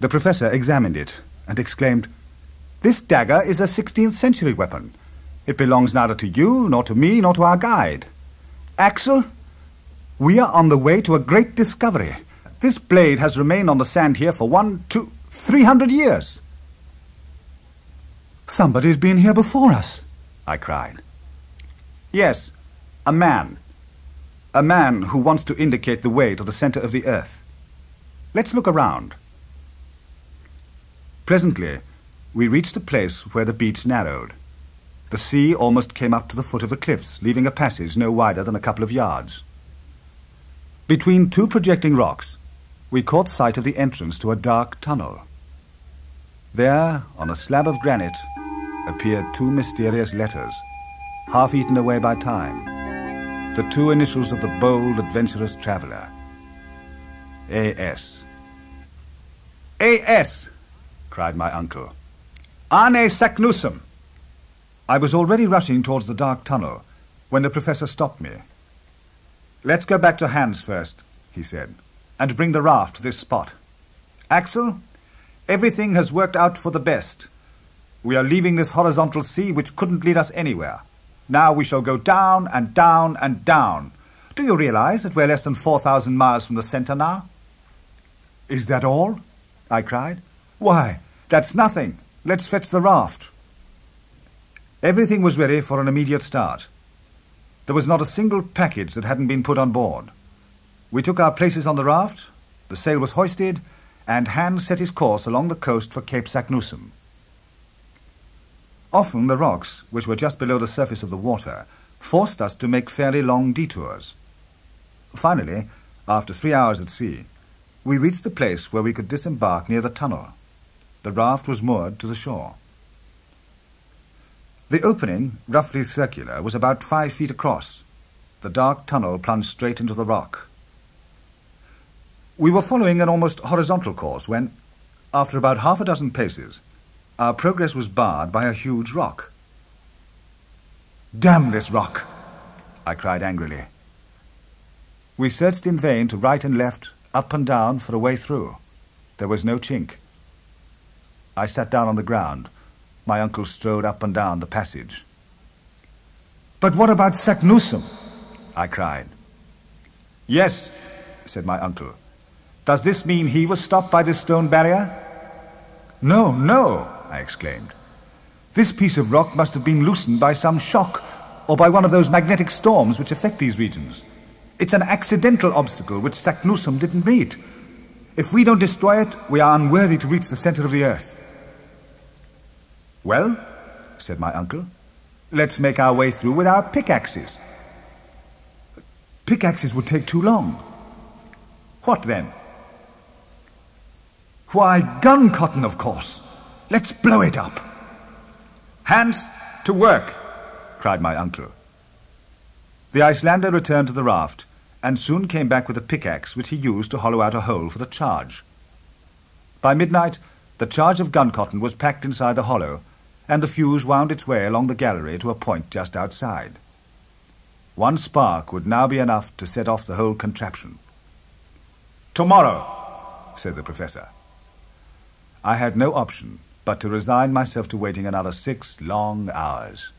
The professor examined it and exclaimed, This dagger is a 16th century weapon. It belongs neither to you, nor to me, nor to our guide. Axel, we are on the way to a great discovery. This blade has remained on the sand here for one, two, three hundred years. Somebody's been here before us, I cried. Yes, a man. A man who wants to indicate the way to the center of the earth. Let's look around. Presently, we reached a place where the beach narrowed. The sea almost came up to the foot of the cliffs, leaving a passage no wider than a couple of yards. Between two projecting rocks, we caught sight of the entrance to a dark tunnel. There, on a slab of granite, appeared two mysterious letters, half eaten away by time. The two initials of the bold, adventurous traveler. A.S. A.S., cried my uncle. Arne Saknussemm. I was already rushing towards the dark tunnel when the professor stopped me. Let's go back to Hans first, he said, and bring the raft to this spot. Axel, everything has worked out for the best. We are leaving this horizontal sea which couldn't lead us anywhere. Now we shall go down and down and down. Do you realize that we're less than 4,000 miles from the center now? Is that all? I cried. Why, that's nothing. Let's fetch the raft. Everything was ready for an immediate start. There was not a single package that hadn't been put on board. We took our places on the raft, the sail was hoisted, and Hans set his course along the coast for Cape Saknussemm. Often the rocks, which were just below the surface of the water, forced us to make fairly long detours. Finally, after three hours at sea, we reached a place where we could disembark near the tunnel. The raft was moored to the shore. The opening, roughly circular, was about five feet across. The dark tunnel plunged straight into the rock. We were following an almost horizontal course when, after about half a dozen paces, our progress was barred by a huge rock. Damn this rock! I cried angrily. We searched in vain to right and left, up and down, for a way through. There was no chink. I sat down on the ground my uncle strode up and down the passage. But what about Saknussemm? I cried. Yes, said my uncle. Does this mean he was stopped by this stone barrier? No, no, I exclaimed. This piece of rock must have been loosened by some shock or by one of those magnetic storms which affect these regions. It's an accidental obstacle which Saknussemm didn't meet. If we don't destroy it, we are unworthy to reach the center of the earth. Well, said my uncle, let's make our way through with our pickaxes. Pickaxes would take too long. What then? Why, gun cotton, of course. Let's blow it up. Hans to work, cried my uncle. The Icelander returned to the raft and soon came back with a pickaxe which he used to hollow out a hole for the charge. By midnight, the charge of gun cotton was packed inside the hollow and the fuse wound its way along the gallery to a point just outside. One spark would now be enough to set off the whole contraption. Tomorrow, said the professor. I had no option but to resign myself to waiting another six long hours.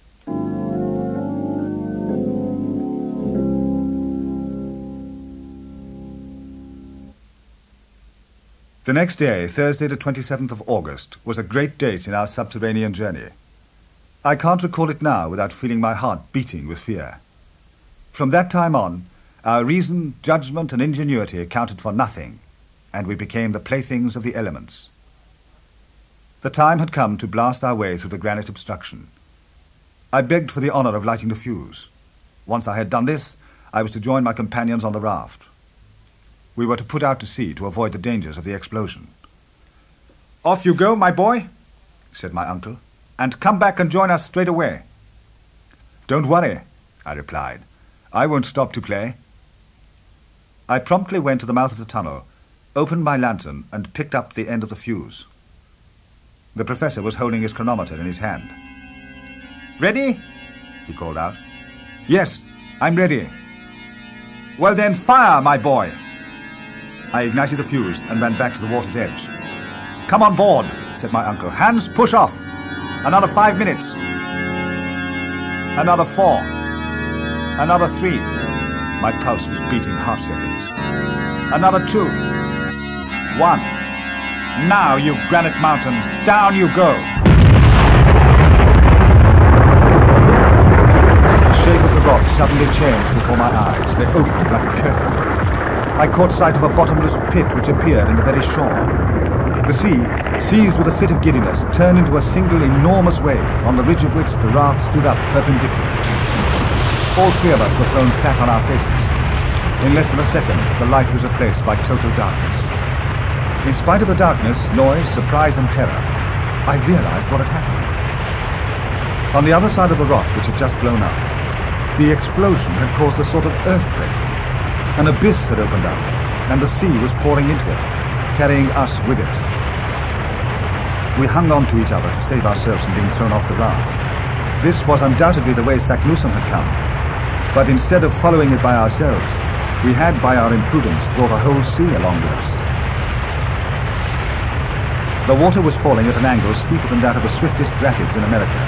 The next day, Thursday the 27th of August, was a great date in our subterranean journey. I can't recall it now without feeling my heart beating with fear. From that time on, our reason, judgment, and ingenuity accounted for nothing, and we became the playthings of the elements. The time had come to blast our way through the granite obstruction. I begged for the honor of lighting the fuse. Once I had done this, I was to join my companions on the raft. We were to put out to sea to avoid the dangers of the explosion. Off you go, my boy, said my uncle, and come back and join us straight away. Don't worry, I replied. I won't stop to play. I promptly went to the mouth of the tunnel, opened my lantern, and picked up the end of the fuse. The professor was holding his chronometer in his hand. Ready? he called out. Yes, I'm ready. Well then, fire, my boy. I ignited the fuse and ran back to the water's edge. Come on board, said my uncle. Hans, push off. Another five minutes. Another four. Another three. My pulse was beating half seconds. Another two. One. Now, you granite mountains, down you go. The shape of the rock suddenly changed before my eyes. They opened like a curtain. I caught sight of a bottomless pit which appeared in the very shore. The sea, seized with a fit of giddiness, turned into a single enormous wave, on the ridge of which the raft stood up perpendicularly. All three of us were thrown flat on our faces. In less than a second, the light was replaced by total darkness. In spite of the darkness, noise, surprise, and terror, I realized what had happened. On the other side of the rock, which had just blown up, the explosion had caused a sort of earthquake. An abyss had opened up, and the sea was pouring into it, carrying us with it. We hung on to each other to save ourselves from being thrown off the raft. This was undoubtedly the way Saknussemm had come, but instead of following it by ourselves, we had, by our imprudence, brought a whole sea along with us. The water was falling at an angle steeper than that of the swiftest rapids in America.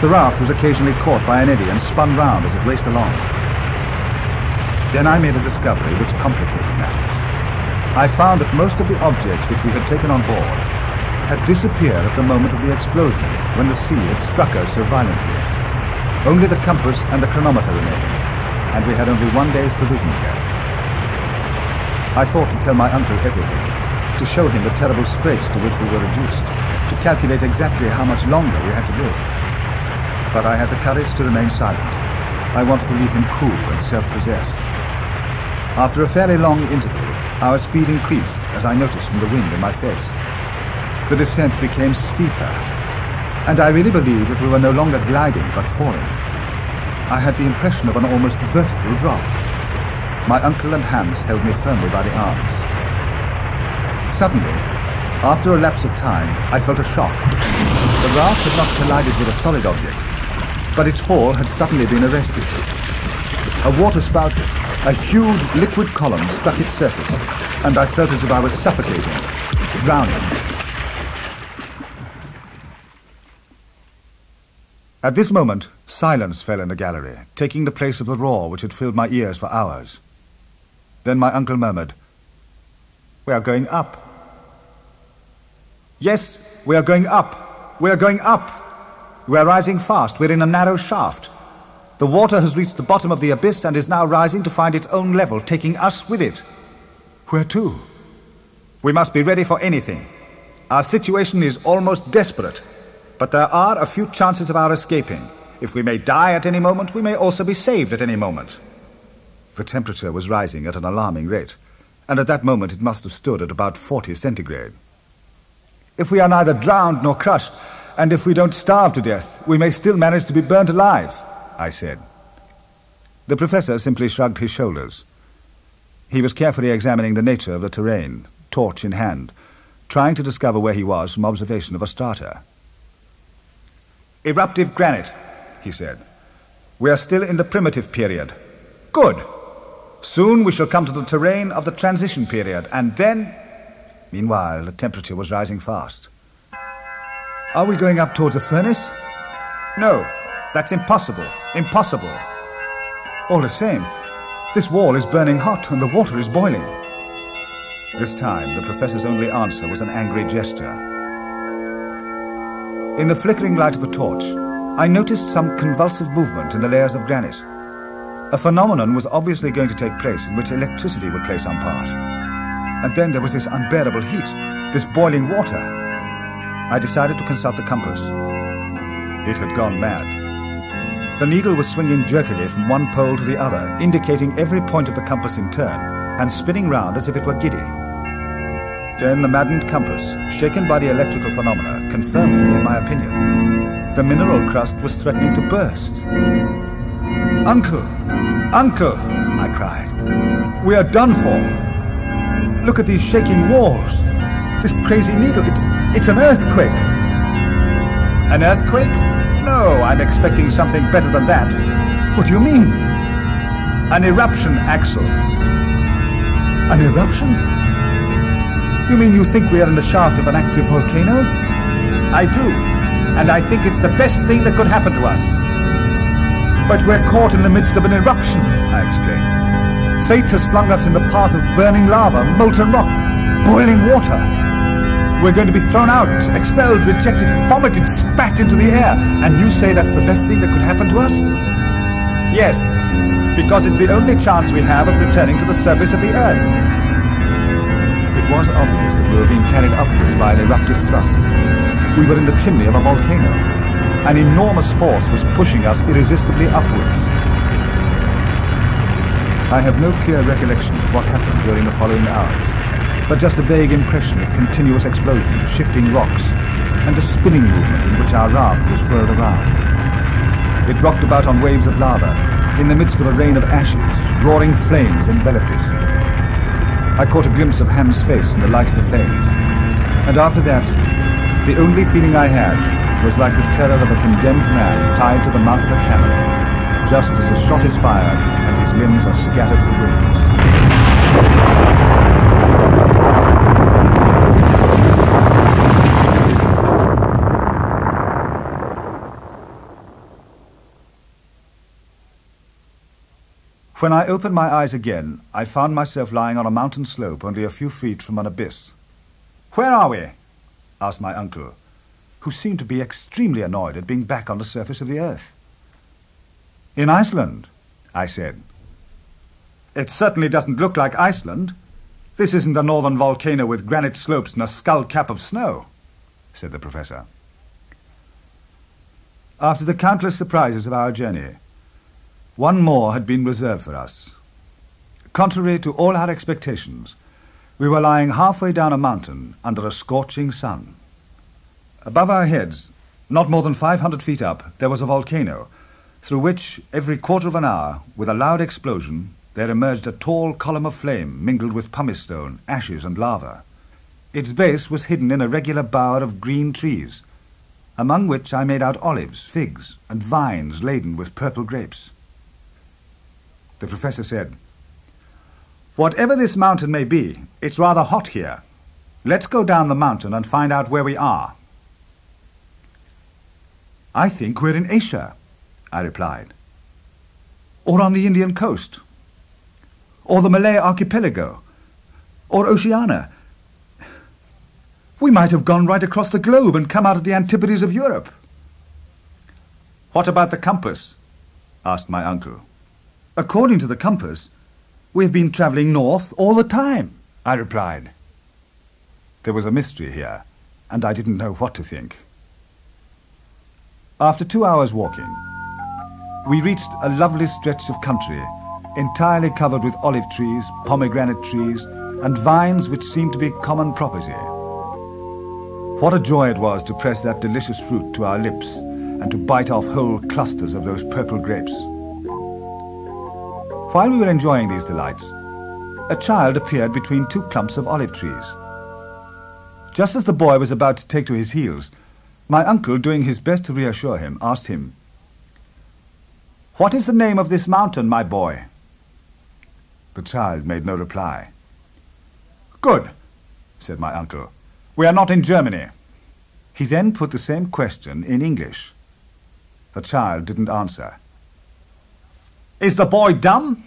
The raft was occasionally caught by an eddy and spun round as it raced along. Then I made a discovery which complicated matters. I found that most of the objects which we had taken on board had disappeared at the moment of the explosion, when the sea had struck us so violently. Only the compass and the chronometer remained, and we had only one day's provisions left. I thought to tell my uncle everything, to show him the terrible straits to which we were reduced, to calculate exactly how much longer we had to live. But I had the courage to remain silent. I wanted to leave him cool and self-possessed. After a fairly long interval, our speed increased as I noticed from the wind in my face. The descent became steeper, and I really believed that we were no longer gliding but falling. I had the impression of an almost vertical drop. My uncle and Hans held me firmly by the arms. Suddenly, after a lapse of time, I felt a shock. The raft had not collided with a solid object, but its fall had suddenly been arrested. A waterspout, a huge liquid column struck its surface, and I felt as if I was suffocating, drowning. At this moment, silence fell in the gallery, taking the place of the roar which had filled my ears for hours. Then my uncle murmured, We are going up. Yes, we are going up. We are going up. We are rising fast. We're in a narrow shaft. The water has reached the bottom of the abyss and is now rising to find its own level, taking us with it. Where to? We must be ready for anything. Our situation is almost desperate, but there are a few chances of our escaping. If we may die at any moment, we may also be saved at any moment. The temperature was rising at an alarming rate, and at that moment it must have stood at about 40 centigrade. If we are neither drowned nor crushed, and if we don't starve to death, we may still manage to be burnt alive, I said. The professor simply shrugged his shoulders. He was carefully examining the nature of the terrain, torch in hand, trying to discover where he was from observation of a strata. Eruptive granite, he said. We are still in the primitive period. Good. Soon we shall come to the terrain of the transition period, and then... Meanwhile, the temperature was rising fast. Are we going up towards a furnace? No, that's impossible. Impossible. All the same, this wall is burning hot and the water is boiling. This time, the professor's only answer was an angry gesture. In the flickering light of a torch, I noticed some convulsive movement in the layers of granite. A phenomenon was obviously going to take place in which electricity would play some part. And then there was this unbearable heat, this boiling water. I decided to consult the compass. It had gone mad. The needle was swinging jerkily from one pole to the other, indicating every point of the compass in turn, and spinning round as if it were giddy. Then the maddened compass, shaken by the electrical phenomena, confirmed me in my opinion. The mineral crust was threatening to burst. Uncle! Uncle! I cried. We are done for. Look at these shaking walls. This crazy needle. It's, it's an earthquake. An earthquake? No, I'm expecting something better than that. What do you mean? An eruption, Axel. An eruption? You mean you think we are in the shaft of an active volcano? I do. And I think it's the best thing that could happen to us. But we're caught in the midst of an eruption, I exclaimed. Fate has flung us in the path of burning lava, molten rock, boiling water. We're going to be thrown out, expelled, rejected, vomited, spat into the air. And you say that's the best thing that could happen to us? Yes, because it's the only chance we have of returning to the surface of the Earth. It was obvious that we were being carried upwards by an eruptive thrust. We were in the chimney of a volcano. An enormous force was pushing us irresistibly upwards. I have no clear recollection of what happened during the following hours, but just a vague impression of continuous explosions, shifting rocks, and a spinning movement in which our raft was whirled around. It rocked about on waves of lava, in the midst of a rain of ashes, roaring flames enveloped it. I caught a glimpse of Hans's face in the light of the flames, and after that, the only feeling I had was like the terror of a condemned man tied to the mouth of a cannon, just as a shot is fired and his limbs are scattered to the winds. When I opened my eyes again, I found myself lying on a mountain slope only a few feet from an abyss. Where are we? asked my uncle, who seemed to be extremely annoyed at being back on the surface of the earth. In Iceland, I said. It certainly doesn't look like Iceland. This isn't a northern volcano with granite slopes and a skull cap of snow, said the professor. After the countless surprises of our journey, one more had been reserved for us. Contrary to all our expectations, we were lying halfway down a mountain under a scorching sun. Above our heads, not more than 500 feet up, there was a volcano, through which, every quarter of an hour, with a loud explosion, there emerged a tall column of flame mingled with pumice stone, ashes, and lava. Its base was hidden in a regular bower of green trees, among which I made out olives, figs, and vines laden with purple grapes. The professor said, Whatever this mountain may be, it's rather hot here. Let's go down the mountain and find out where we are. I think we're in Asia, I replied. Or on the Indian coast. Or the Malay archipelago. Or Oceania. We might have gone right across the globe and come out of the antipodes of Europe. What about the compass? asked my uncle. According to the compass, we've been travelling north all the time, I replied. There was a mystery here, and I didn't know what to think. After two hours walking, we reached a lovely stretch of country, entirely covered with olive trees, pomegranate trees, and vines which seemed to be common property. What a joy it was to press that delicious fruit to our lips and to bite off whole clusters of those purple grapes. While we were enjoying these delights, a child appeared between two clumps of olive trees. Just as the boy was about to take to his heels, my uncle, doing his best to reassure him, asked him, What is the name of this mountain, my boy? The child made no reply. Good, said my uncle. We are not in Germany. He then put the same question in English. The child didn't answer. Is the boy dumb?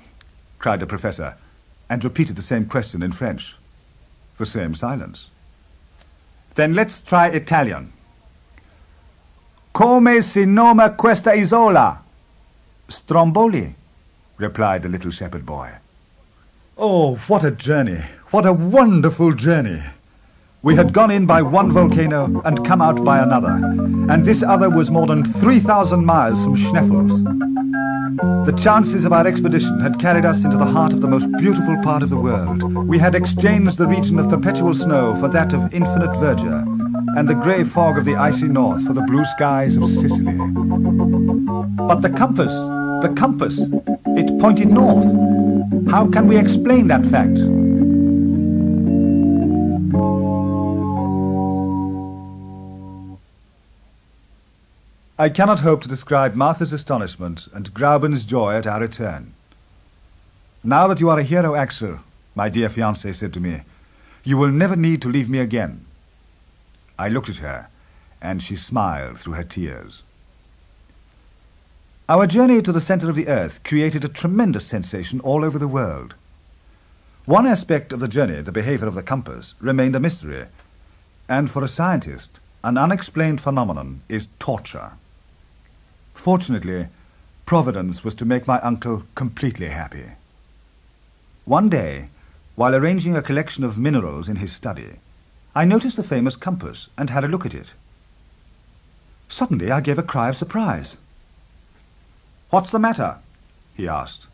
cried the professor, and repeated the same question in French. The same silence. Then let's try Italian. Come si noma questa isola? Stromboli, replied the little shepherd boy. Oh, what a journey! What a wonderful journey! We had gone in by one volcano and come out by another, and this other was more than 3,000 miles from Schneffels. The chances of our expedition had carried us into the heart of the most beautiful part of the world. We had exchanged the region of perpetual snow for that of infinite verdure, and the grey fog of the icy north for the blue skies of Sicily. But the compass, the compass, it pointed north. How can we explain that fact? I cannot hope to describe Martha's astonishment and Grauben's joy at our return. Now that you are a hero, Axel, my dear fiancé said to me, you will never need to leave me again. I looked at her, and she smiled through her tears. Our journey to the center of the earth created a tremendous sensation all over the world. One aspect of the journey, the behavior of the compass, remained a mystery, and for a scientist, an unexplained phenomenon is torture. Fortunately, Providence was to make my uncle completely happy. One day, while arranging a collection of minerals in his study, I noticed the famous compass and had a look at it. Suddenly I gave a cry of surprise. What's the matter? he asked.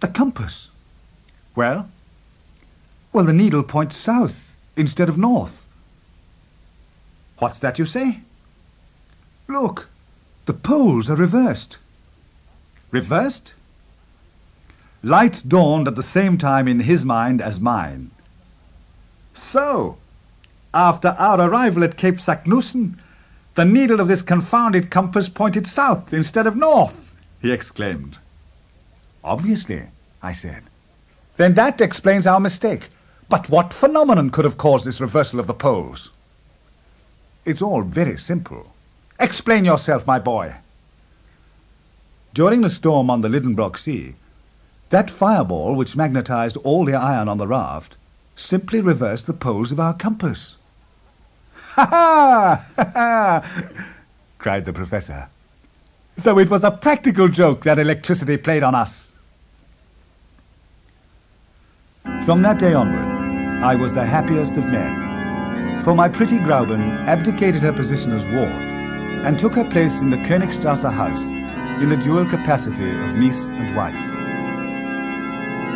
The compass. Well? Well, the needle points south instead of north. What's that you say? Look, the poles are reversed. Reversed? Light dawned at the same time in his mind as mine. So, after our arrival at Cape Saknussemm, the needle of this confounded compass pointed south instead of north, he exclaimed. Obviously, I said. Then that explains our mistake. But what phenomenon could have caused this reversal of the poles? It's all very simple. Explain yourself, my boy. During the storm on the Lidenbrock Sea, that fireball which magnetized all the iron on the raft simply reversed the poles of our compass. Ha ha! Ha ha! cried the professor. So it was a practical joke that electricity played on us. From that day onward, I was the happiest of men. For my pretty Grauben abdicated her position as ward and took her place in the Königstrasse house in the dual capacity of niece and wife.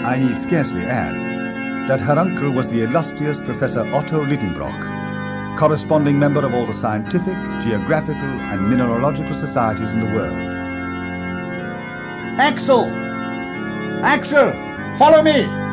I need scarcely add that her uncle was the illustrious Professor Otto Lidenbrock, corresponding member of all the scientific, geographical, and mineralogical societies in the world. Axel! Axel! Follow me!